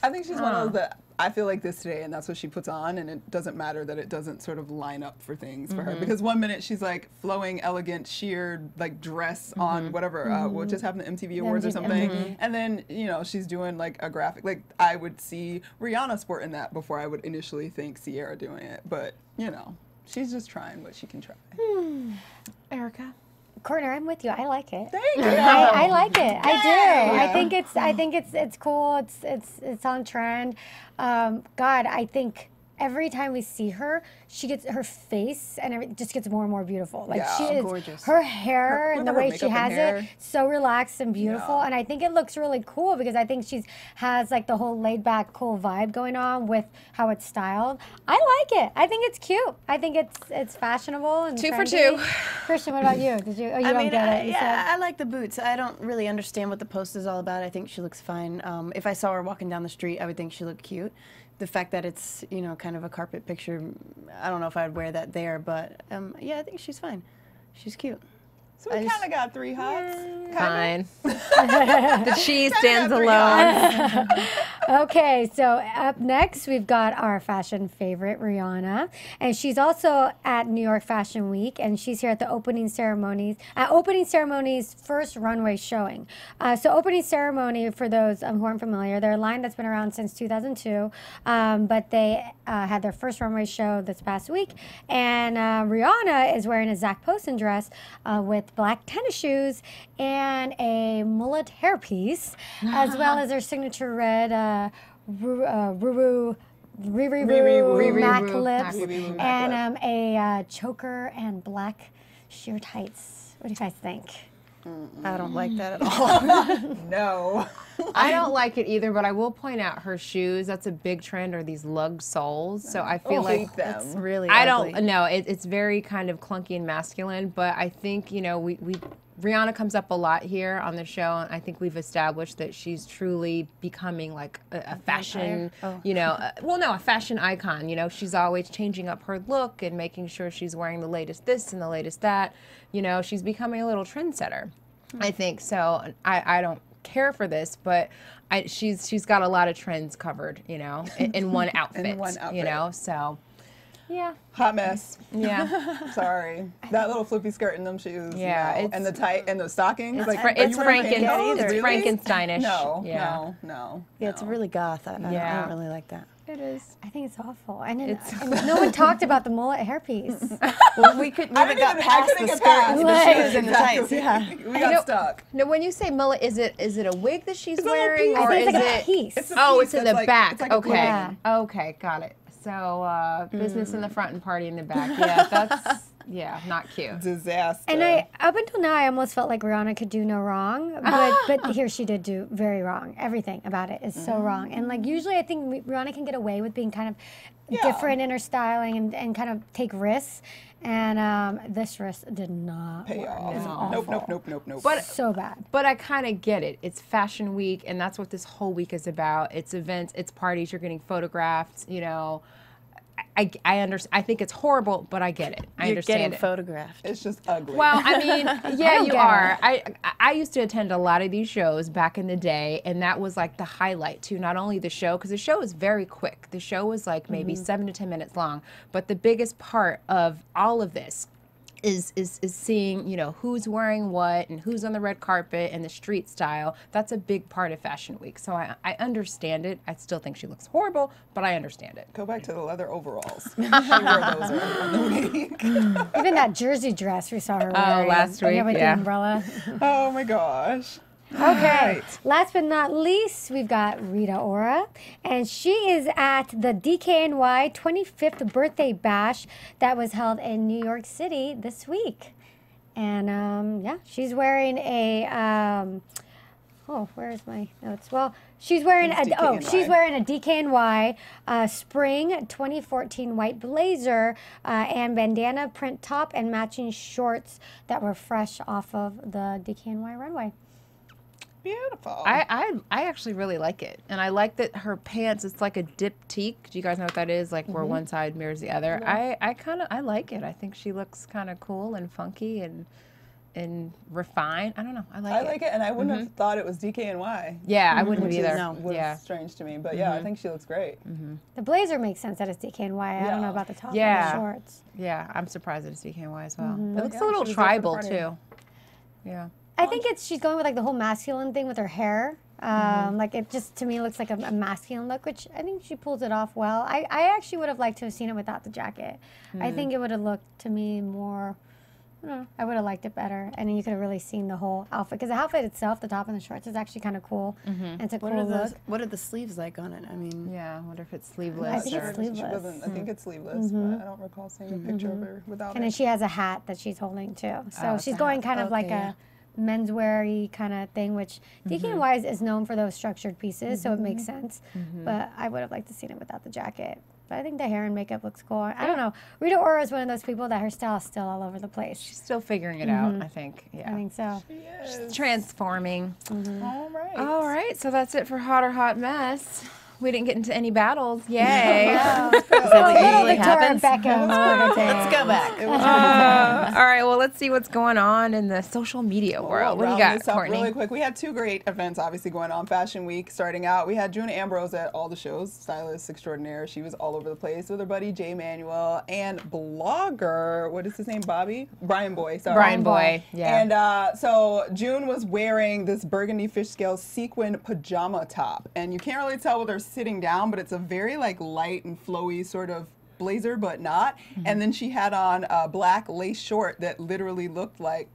[SPEAKER 4] I think she's one
[SPEAKER 8] Oh.
[SPEAKER 4] of uh. those that I feel like this today, and that's what she puts on, and it doesn't matter that it doesn't sort of line up for things for her.
[SPEAKER 8] Mm-hmm.
[SPEAKER 4] Because one minute she's like flowing, elegant, sheer like dress
[SPEAKER 8] Mm-hmm.
[SPEAKER 4] on whatever, uh, what just happened to MTV Awards or something,
[SPEAKER 5] mhm.
[SPEAKER 4] and then you know she's doing like a graphic. Like I would see Rihanna sporting that before I would initially think Ciara doing it, but you know she's just trying what she can try.
[SPEAKER 8] Erika.
[SPEAKER 5] Corner, I'm with you. I like it.
[SPEAKER 4] Thank you.
[SPEAKER 5] I, I like it. I do. I think it's. I think it's. It's cool. It's. It's. It's on trend. Um, God, I think every time we see her, she gets her face and everything just gets more and more beautiful. Like
[SPEAKER 4] Yeah.
[SPEAKER 5] she is
[SPEAKER 6] Gorgeous.
[SPEAKER 5] Her hair
[SPEAKER 4] Her-
[SPEAKER 5] and the way she has it, so relaxed and beautiful.
[SPEAKER 4] Yeah.
[SPEAKER 5] And I think it looks really cool because I think she's has like the whole laid back, cool vibe going on with how it's styled. I like it. I think it's cute. I think it's it's fashionable and
[SPEAKER 8] Two for two.
[SPEAKER 5] Christian, what about you? Did you? Oh, you
[SPEAKER 6] I
[SPEAKER 5] don't
[SPEAKER 6] mean,
[SPEAKER 5] get
[SPEAKER 6] I,
[SPEAKER 5] it. You
[SPEAKER 6] yeah,
[SPEAKER 5] said?
[SPEAKER 6] I like the boots. I don't really understand what the post is all about. I think she looks fine. Um, if I saw her walking down the street, I would think she looked cute. The fact that it's you know kind of a carpet picture, I don't know if I'd wear that there, but um, yeah, I think she's fine. She's cute.
[SPEAKER 4] So we kind of got three hots.
[SPEAKER 8] Fine. *laughs* the cheese stands alone. *laughs*
[SPEAKER 5] Okay, so up next we've got our fashion favorite Rihanna, and she's also at New York Fashion Week, and she's here at the opening ceremonies at opening ceremonies first runway showing. Uh, so opening ceremony for those um, who aren't familiar, they're a line that's been around since 2002, um, but they uh, had their first runway show this past week, and uh, Rihanna is wearing a Zac Posen dress uh, with black tennis shoes and a mullet hairpiece, as well *laughs* as her signature red uh, Ru- uh, Ruru. Riri
[SPEAKER 4] Riri
[SPEAKER 5] Mac lips
[SPEAKER 8] Mac
[SPEAKER 4] Riri Roo Mac
[SPEAKER 5] and um, a uh, choker and black sheer tights. What do you guys think?
[SPEAKER 6] I don't like that at all. *laughs*
[SPEAKER 4] No.
[SPEAKER 8] I don't like it either, but I will point out her shoes. That's a big trend, are these lug soles. So I feel
[SPEAKER 4] I
[SPEAKER 8] like
[SPEAKER 4] hate them.
[SPEAKER 6] It's really.
[SPEAKER 8] I
[SPEAKER 6] ugly.
[SPEAKER 8] don't know. It, it's very kind of clunky and masculine, but I think you know we we Rihanna comes up a lot here on the show, and I think we've established that she's truly becoming like a, a fashion, you know, uh, well, no, a fashion icon. You know, she's always changing up her look and making sure she's wearing the latest this and the latest that. You know, she's becoming a little trendsetter. I think so. I I don't care for this, but. I, she's she's got a lot of trends covered, you know, in, in *laughs* one outfit,
[SPEAKER 4] one
[SPEAKER 8] you know. So, yeah,
[SPEAKER 4] Hot mess.
[SPEAKER 8] yeah. *laughs*
[SPEAKER 4] Sorry. That little flippy skirt in them shoes.
[SPEAKER 8] Yeah,
[SPEAKER 4] no.
[SPEAKER 8] it's-
[SPEAKER 4] and the tight and the stockings. like,
[SPEAKER 8] Fra- it's
[SPEAKER 4] you wearing
[SPEAKER 8] Franken- it's
[SPEAKER 4] Really?
[SPEAKER 8] Frankensteinish.
[SPEAKER 4] No,
[SPEAKER 8] Yeah.
[SPEAKER 4] no, no.
[SPEAKER 6] Yeah, it's really goth. I, I, don't, I don't really like that.
[SPEAKER 8] It is.
[SPEAKER 5] I think it's awful. And, then,
[SPEAKER 8] It's-
[SPEAKER 5] and no one talked about the mullet hairpiece. *laughs*
[SPEAKER 6] Well, we could. We
[SPEAKER 4] I
[SPEAKER 6] haven't got
[SPEAKER 4] even,
[SPEAKER 6] past the skirt
[SPEAKER 4] past
[SPEAKER 6] and
[SPEAKER 4] the
[SPEAKER 6] the
[SPEAKER 4] shoes
[SPEAKER 6] shoes and the tights. Yeah.
[SPEAKER 4] We got
[SPEAKER 8] know-
[SPEAKER 4] stuck.
[SPEAKER 8] Now, when you say mullet, is it is it a wig that she's
[SPEAKER 4] a little
[SPEAKER 8] wearing, or
[SPEAKER 5] I think
[SPEAKER 8] is
[SPEAKER 5] it's like a
[SPEAKER 8] it?
[SPEAKER 5] piece.
[SPEAKER 4] It's a
[SPEAKER 8] Oh,
[SPEAKER 4] piece
[SPEAKER 8] it's in the
[SPEAKER 4] like-
[SPEAKER 8] back.
[SPEAKER 4] it's like a
[SPEAKER 8] okay.
[SPEAKER 5] Yeah.
[SPEAKER 8] Okay, got it. So uh, business in the front and party in the back. Yeah, that's *laughs* yeah, not cute.
[SPEAKER 4] Disaster.
[SPEAKER 5] And I, up until now, I almost felt like Rihanna could do no wrong, but *laughs* but here she did do very wrong. Everything about it is so wrong. And like usually, I think Rihanna can get away with being kind of
[SPEAKER 4] Yeah.
[SPEAKER 5] different in her styling and, and kind of take risks. And um, this risk did not
[SPEAKER 4] pay
[SPEAKER 5] work.
[SPEAKER 4] off.
[SPEAKER 5] It's
[SPEAKER 4] Nope, nope, nope, nope, nope.
[SPEAKER 8] But
[SPEAKER 5] So bad.
[SPEAKER 8] But I kind of get it. It's fashion week, and that's what this whole week is about. It's events, it's parties. You're getting photographed. You know, I I understand. I think it's horrible, but I get it. I
[SPEAKER 6] You're
[SPEAKER 8] understand
[SPEAKER 6] getting
[SPEAKER 8] it.
[SPEAKER 6] photographed.
[SPEAKER 4] it's just ugly.
[SPEAKER 8] Well, I mean, *laughs* yeah,
[SPEAKER 5] don't
[SPEAKER 8] you
[SPEAKER 5] get
[SPEAKER 8] are. I I used to attend a lot of these shows back in the day, and that was like the highlight too. Not only the show, because the show is very quick. The show was like maybe mm-hmm. seven to ten minutes long, but the biggest part of all of this is is is seeing you know who's wearing what and who's on the red carpet and the street style. That's a big part of Fashion Week. So I I understand it. I still think she looks horrible, but I understand it.
[SPEAKER 4] Go back to the leather overalls. *laughs* she wore those the week.
[SPEAKER 5] Even that jersey dress we saw her oh, wearing.
[SPEAKER 8] last
[SPEAKER 5] yeah,
[SPEAKER 8] week,
[SPEAKER 5] with
[SPEAKER 8] yeah.
[SPEAKER 5] the umbrella.
[SPEAKER 4] Oh my gosh.
[SPEAKER 5] Okay. Last but not least, we've got Rita Ora, and she is at the DKNY 25th birthday bash that was held in New York City this week. And um, yeah, she's wearing a. Um, oh, where's my notes? Well, she's wearing a.
[SPEAKER 4] It's
[SPEAKER 5] Oh, she's wearing a DKNY uh, spring 2014 white blazer uh, and bandana print top and matching shorts that were fresh off of the DKNY runway.
[SPEAKER 4] Beautiful.
[SPEAKER 8] I, I I actually really like it, and I like that her pants. It's like a diptych. Do you guys know what that is? Like where mm-hmm. one side mirrors the other. I I kind of I like it. I think she looks kind of cool and funky and and refined. I don't know. I like
[SPEAKER 4] I
[SPEAKER 8] it.
[SPEAKER 4] I like it, and I wouldn't have mm-hmm. thought it was DKNY.
[SPEAKER 8] Yeah, I mm-hmm. wouldn't
[SPEAKER 4] Which
[SPEAKER 8] have
[SPEAKER 4] is
[SPEAKER 8] either.
[SPEAKER 6] no.
[SPEAKER 4] was
[SPEAKER 8] Yeah.
[SPEAKER 4] strange to me, but yeah, I think she looks great.
[SPEAKER 5] The blazer makes sense that it's DKNY. I don't know about the top
[SPEAKER 8] Yeah.
[SPEAKER 5] and the shorts.
[SPEAKER 8] Yeah, I'm surprised that it's DKNY as well.
[SPEAKER 5] Mm-hmm.
[SPEAKER 8] It looks
[SPEAKER 4] Yeah,
[SPEAKER 8] a little
[SPEAKER 4] she was there for the
[SPEAKER 8] tribal too. Yeah.
[SPEAKER 5] I think it's she's going with like the whole masculine thing with her hair. Um, mm-hmm. Like it just to me looks like a, a masculine look, which I think she pulls it off well. I, I actually would have liked to have seen it without the jacket. I mm. think it would have looked to me more know, I would have liked it better, and then you could have really seen the whole outfit because the outfit itself, the top and the shorts, is actually kind of cool. And it's a
[SPEAKER 6] What
[SPEAKER 5] cool
[SPEAKER 6] are the
[SPEAKER 5] look.
[SPEAKER 6] What are the sleeves like on it? I mean,
[SPEAKER 8] Yeah, I wonder if it's sleeveless.
[SPEAKER 5] I
[SPEAKER 8] sleeveless.
[SPEAKER 5] think it's
[SPEAKER 8] or-
[SPEAKER 4] She
[SPEAKER 5] sleeveless.
[SPEAKER 4] doesn't- I think mm. it's sleeveless, but mm-hmm. I don't recall seeing a picture of her without
[SPEAKER 5] And then she has a hat that she's holding too. So
[SPEAKER 8] Oh,
[SPEAKER 5] she's going
[SPEAKER 8] hat.
[SPEAKER 5] kind of like a mensweary kind of thing, which mm-hmm. DKNY is, is known for those structured pieces, so it makes mm-hmm. sense. Mm-hmm. But I would have liked to seen it without the jacket. But I think the hair and makeup looks cool. I don't know. Rita Ora is one of those people that her style is still all over the place.
[SPEAKER 8] She's still figuring it out, I think. Yeah.
[SPEAKER 5] I think so.
[SPEAKER 8] She's transforming.
[SPEAKER 4] All right.
[SPEAKER 8] All right, so that's it for Hot or Hot Mess. We didn't get into any battles. *laughs* Yay.
[SPEAKER 6] That *laughs*
[SPEAKER 5] little
[SPEAKER 6] usually happens?
[SPEAKER 5] Beckham. sort of thing.
[SPEAKER 6] let's go back.
[SPEAKER 8] Uh, all right, well, let's see what's going on in the social media world. What do you got,
[SPEAKER 4] this up
[SPEAKER 8] Courtney?
[SPEAKER 4] Really quick, we had two great events obviously going on. Fashion Week starting out. We had June Ambrose at all the shows, stylist extraordinaire. She was all over the place with her buddy Jay Manuel and blogger. What is his name? Bobby Bryanboy. Sorry.
[SPEAKER 8] Bryanboy. Yeah.
[SPEAKER 4] And uh, so June was wearing this burgundy fish scale sequin pajama top, and you can't really tell with her sitting down, but it's a very like light and flowy sort of blazer, but not.
[SPEAKER 8] Mm-hmm.
[SPEAKER 4] And then she had on a black lace short that literally looked like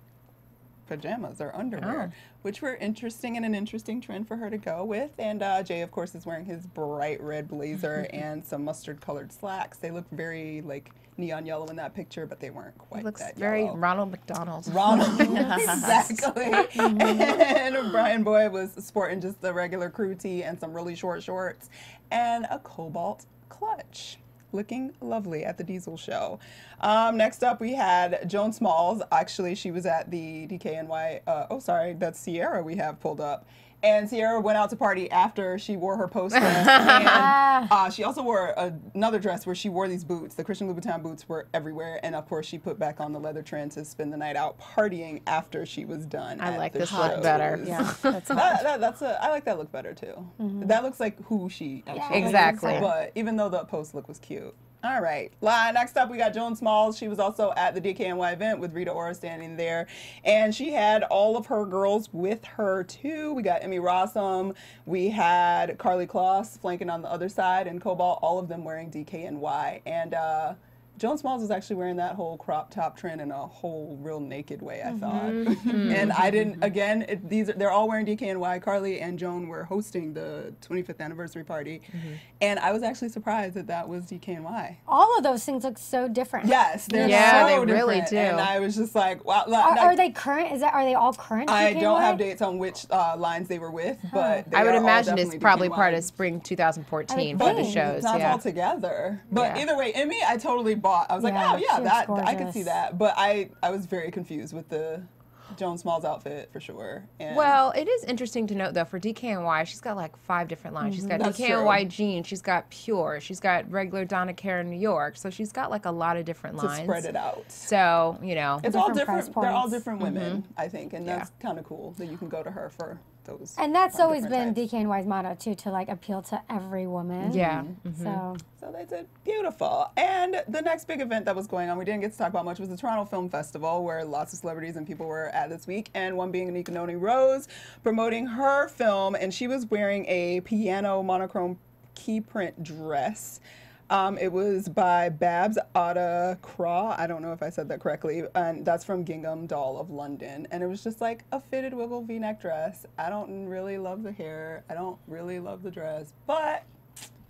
[SPEAKER 4] pajamas or underwear,
[SPEAKER 8] Oh.
[SPEAKER 4] which were interesting and an interesting trend for her to go with. And uh, Jay, of course, is wearing his bright red blazer *laughs* and some mustard colored slacks. They look very like neon yellow in that picture, but they weren't quite It
[SPEAKER 8] Looks
[SPEAKER 4] that
[SPEAKER 8] very
[SPEAKER 4] yellow.
[SPEAKER 8] Ronald McDonald.
[SPEAKER 4] Ronald. *laughs* *laughs* exactly. and Bryanboy was sporting just the regular crew tee and some really short shorts and a cobalt clutch. Looking lovely at the Diesel show. Um, next up, we had Joan Smalls. Actually, she was at the DKNY. Uh, oh, sorry, that's Ciara we have pulled up. And Ciara went out to party after she wore her post dress. *laughs* and uh, she also wore a, another dress where she wore these boots. The Christian Louboutin boots were everywhere. And of course, she put back on the leather trend to spend the night out partying after she was done.
[SPEAKER 8] I
[SPEAKER 4] at
[SPEAKER 8] like
[SPEAKER 4] the
[SPEAKER 8] this look better.
[SPEAKER 6] Yeah, that's *laughs* hot.
[SPEAKER 4] That, that, that's a, I like that look better too. That looks like who she actually is.
[SPEAKER 8] Exactly.
[SPEAKER 4] But even though the post look was cute. All right. Next up, we got Joan Smalls. She was also at the DKNY event with Rita Ora standing there. And she had all of her girls with her too. We got Emmy Rossum. We had Karlie Kloss flanking on the other side and Cobalt, all of them wearing DKNY. And uh, Joan Smalls was actually wearing that whole crop top trend in a whole real naked way, I mm-hmm. thought. Mm-hmm. and I didn't, mm-hmm. again, it, these are, they're all wearing DKNY. Karlie and Joan were hosting the 25th anniversary party. And I was actually surprised that that was DKNY.
[SPEAKER 5] All of those things look so different.
[SPEAKER 4] Yes, they're
[SPEAKER 8] Yeah,
[SPEAKER 4] so
[SPEAKER 8] they really
[SPEAKER 4] different.
[SPEAKER 8] do.
[SPEAKER 4] And I was just like, wow. like-
[SPEAKER 5] Are, are they current? Is that are they all current?
[SPEAKER 4] I don't have dates on which uh, lines they were with, uh-huh. but they
[SPEAKER 8] I would
[SPEAKER 4] are all
[SPEAKER 8] imagine it's probably
[SPEAKER 4] DKNY.
[SPEAKER 8] part of spring 2014 for the shows.
[SPEAKER 4] not
[SPEAKER 8] Yeah.
[SPEAKER 4] all together. But
[SPEAKER 8] Yeah.
[SPEAKER 4] either way, Emmy, I totally bought. I was like, oh yeah,
[SPEAKER 5] she looks
[SPEAKER 4] that I could see that. But I I was very confused with the Joan Smalls outfit for sure. And
[SPEAKER 8] Well, it is interesting to note though for DKNY, she's got like five different lines. She's got
[SPEAKER 4] That's
[SPEAKER 8] DKNY
[SPEAKER 4] true.
[SPEAKER 8] jeans, she's got pure, she's got regular Donna Karan New York. So she's got like a lot of different lines.
[SPEAKER 4] to
[SPEAKER 8] lines.
[SPEAKER 4] spread it out.
[SPEAKER 8] So you know,
[SPEAKER 4] It's all
[SPEAKER 5] Different price
[SPEAKER 4] different. They're all different women,
[SPEAKER 8] Mm-hmm.
[SPEAKER 4] I think, and that's kind of cool that you can go to her for those.
[SPEAKER 5] And that's always been
[SPEAKER 4] different types.
[SPEAKER 5] DKNY's motto too, to like appeal to every woman.
[SPEAKER 8] yeah.
[SPEAKER 4] Mm-hmm.
[SPEAKER 5] So
[SPEAKER 4] So they did beautiful. And the next big event that was going on, we didn't get to talk about much, was the Toronto Film Festival, where lots of celebrities and people were at this week. And one being Anika Noni Rose promoting her film, and she was wearing a piano monochrome key print dress. Um, it was by Babs Otta Craw. I don't know if I said that correctly. And that's from Gingham Doll of London. And it was just like a fitted wiggle v neck dress. I don't really love the hair. I don't really love the dress. But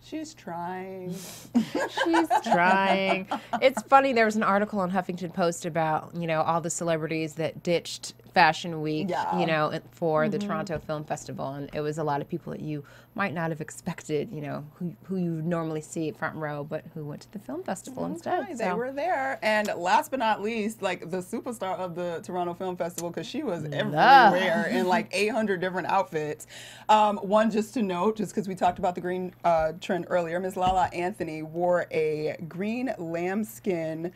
[SPEAKER 4] she's trying.
[SPEAKER 8] She's *laughs* trying. It's funny. There was an article on Huffington Post about you know all the celebrities that ditched Fashion Week,
[SPEAKER 4] Yeah.
[SPEAKER 8] you know, for the Toronto Film Festival, and it was a lot of people that you might not have expected, you know, who who you normally see front row, but who went to the film festival instead.
[SPEAKER 4] They
[SPEAKER 8] so.
[SPEAKER 4] were there. And last but not least, like the superstar of the Toronto Film Festival, because she was everywhere in like 800 different outfits. Um, one just to note, just because we talked about the green uh, trend earlier, Miss Lala Anthony wore a green lambskin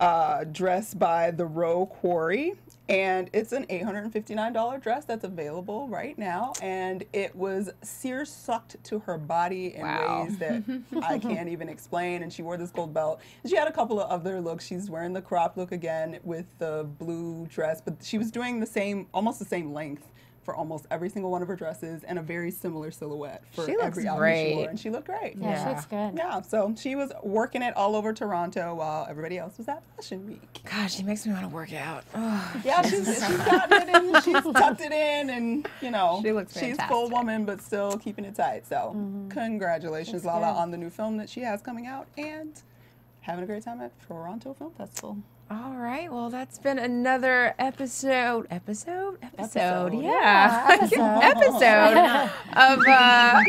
[SPEAKER 4] uh, dress by the Row Quarry. And it's an $859 dress that's available right now. And it was seersucked to her body in
[SPEAKER 8] Wow.
[SPEAKER 4] ways that *laughs* I can't even explain. And she wore this gold belt. And she had a couple of other looks. She's wearing the crop look again with the blue dress, but she was doing the same, almost the same length for almost every single one of her dresses and a very similar silhouette for
[SPEAKER 8] She looks
[SPEAKER 4] every outfit she wore, and she looked great.
[SPEAKER 5] Yeah, she looks good.
[SPEAKER 4] Yeah, so she was working it all over Toronto while everybody else was at Fashion Week.
[SPEAKER 8] God, she makes me want to work out. Ugh.
[SPEAKER 4] Yeah, she's, she's gotten it in, she's tucked it in, and you know,
[SPEAKER 8] She looks
[SPEAKER 4] she's full woman, but still keeping it tight. So, mm-hmm. congratulations,
[SPEAKER 5] That's
[SPEAKER 4] Lala,
[SPEAKER 5] good.
[SPEAKER 4] on the new film that she has coming out and having a great time at Toronto Film Festival.
[SPEAKER 8] All right. Well, that's been another episode. Episode? Episode.
[SPEAKER 4] Episode.
[SPEAKER 8] Yeah. *laughs*
[SPEAKER 5] episode.
[SPEAKER 8] episode of. Uh,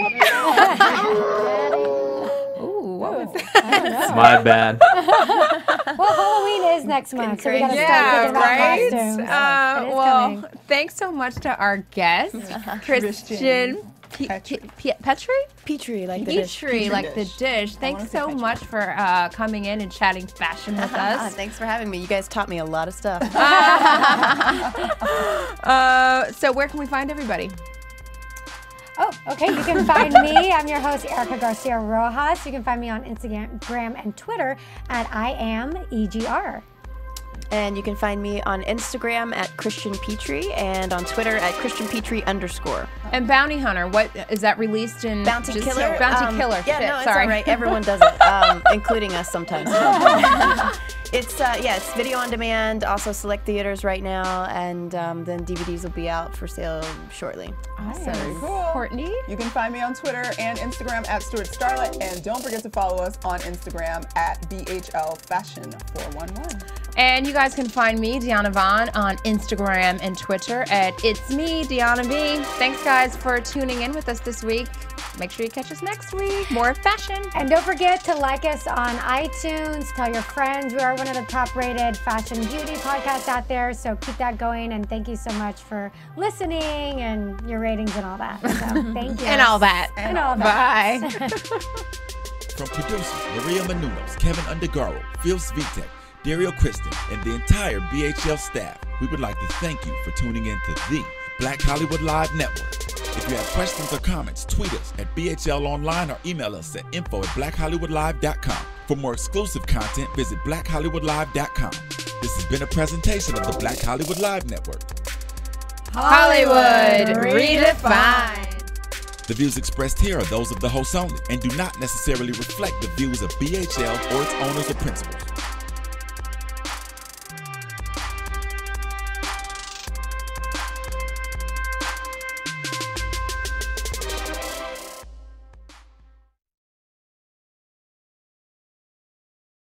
[SPEAKER 8] *laughs* ooh, what was that?
[SPEAKER 9] My bad. *laughs*
[SPEAKER 5] Well, Halloween is next month, so we gotta
[SPEAKER 6] crazy.
[SPEAKER 5] start thinking about
[SPEAKER 8] right.
[SPEAKER 5] costumes.
[SPEAKER 8] Uh,
[SPEAKER 5] It is
[SPEAKER 8] well,
[SPEAKER 5] coming.
[SPEAKER 8] thanks so much to our guest, Christian Pe-
[SPEAKER 4] Petri.
[SPEAKER 8] Pe- Petri.
[SPEAKER 6] Petri, like the dish.
[SPEAKER 8] Petri, like the
[SPEAKER 4] dish.
[SPEAKER 8] dish. Thanks so
[SPEAKER 4] Petri.
[SPEAKER 8] much for uh, coming in and chatting fashion with *laughs* us.
[SPEAKER 6] thanks for having me. You guys taught me a lot of stuff. *laughs* *laughs*
[SPEAKER 8] Uh, so where can we find everybody?
[SPEAKER 5] Oh, okay. You can find me. I'm your host, Erika Garcia Rojas. You can find me on Instagram and Twitter at I am EGR.
[SPEAKER 6] And you can find me on Instagram at Christian Pitre and on Twitter at Christian Pitre underscore.
[SPEAKER 8] And Bounty Hunter, what is that released in?
[SPEAKER 6] Bounty
[SPEAKER 8] just-
[SPEAKER 6] Killer.
[SPEAKER 8] Bounty
[SPEAKER 6] um,
[SPEAKER 8] Killer.
[SPEAKER 6] Yeah,
[SPEAKER 8] Shit,
[SPEAKER 6] no, it's
[SPEAKER 8] sorry.
[SPEAKER 6] all right. *laughs* Everyone does it, um, including us sometimes. *laughs* it's uh, yeah, it's video on demand. Also, select theaters right now, and um, then DVDs will be out for sale shortly.
[SPEAKER 8] Awesome.
[SPEAKER 4] Cool.
[SPEAKER 8] Courtney.
[SPEAKER 4] You can find me on Twitter and Instagram at Stewart Starlet, and don't forget to follow us on Instagram at BHL Fashion 411.
[SPEAKER 8] And you guys can find me, Diona Vaughan, on Instagram and Twitter at It's Me, Diona V. Thanks, guys, for tuning in with us this week. Make sure you catch us next week. More fashion.
[SPEAKER 5] And don't forget to like us on iTunes. Tell your friends. We are one of the top rated fashion beauty podcasts out there. So keep that going. And thank you so much for listening and your ratings and all that. So *laughs* thank you.
[SPEAKER 8] And all that.
[SPEAKER 5] And all that.
[SPEAKER 8] Bye. *laughs*
[SPEAKER 1] From producers Maria Menounos, Kevin Undergaro, Phil Svitek, Dario Kristen, and the entire BHL staff, we would like to thank you for tuning in to the Black Hollywood Live Network. If you have questions or comments, tweet us at BHL Online or email us at info at blackhollywoodlive.com. For more exclusive content, visit blackhollywoodlive.com. This has been a presentation of the Black Hollywood Live Network.
[SPEAKER 8] Hollywood redefined.
[SPEAKER 1] The views expressed here are those of the host only and do not necessarily reflect the views of BHL or its owners or principals.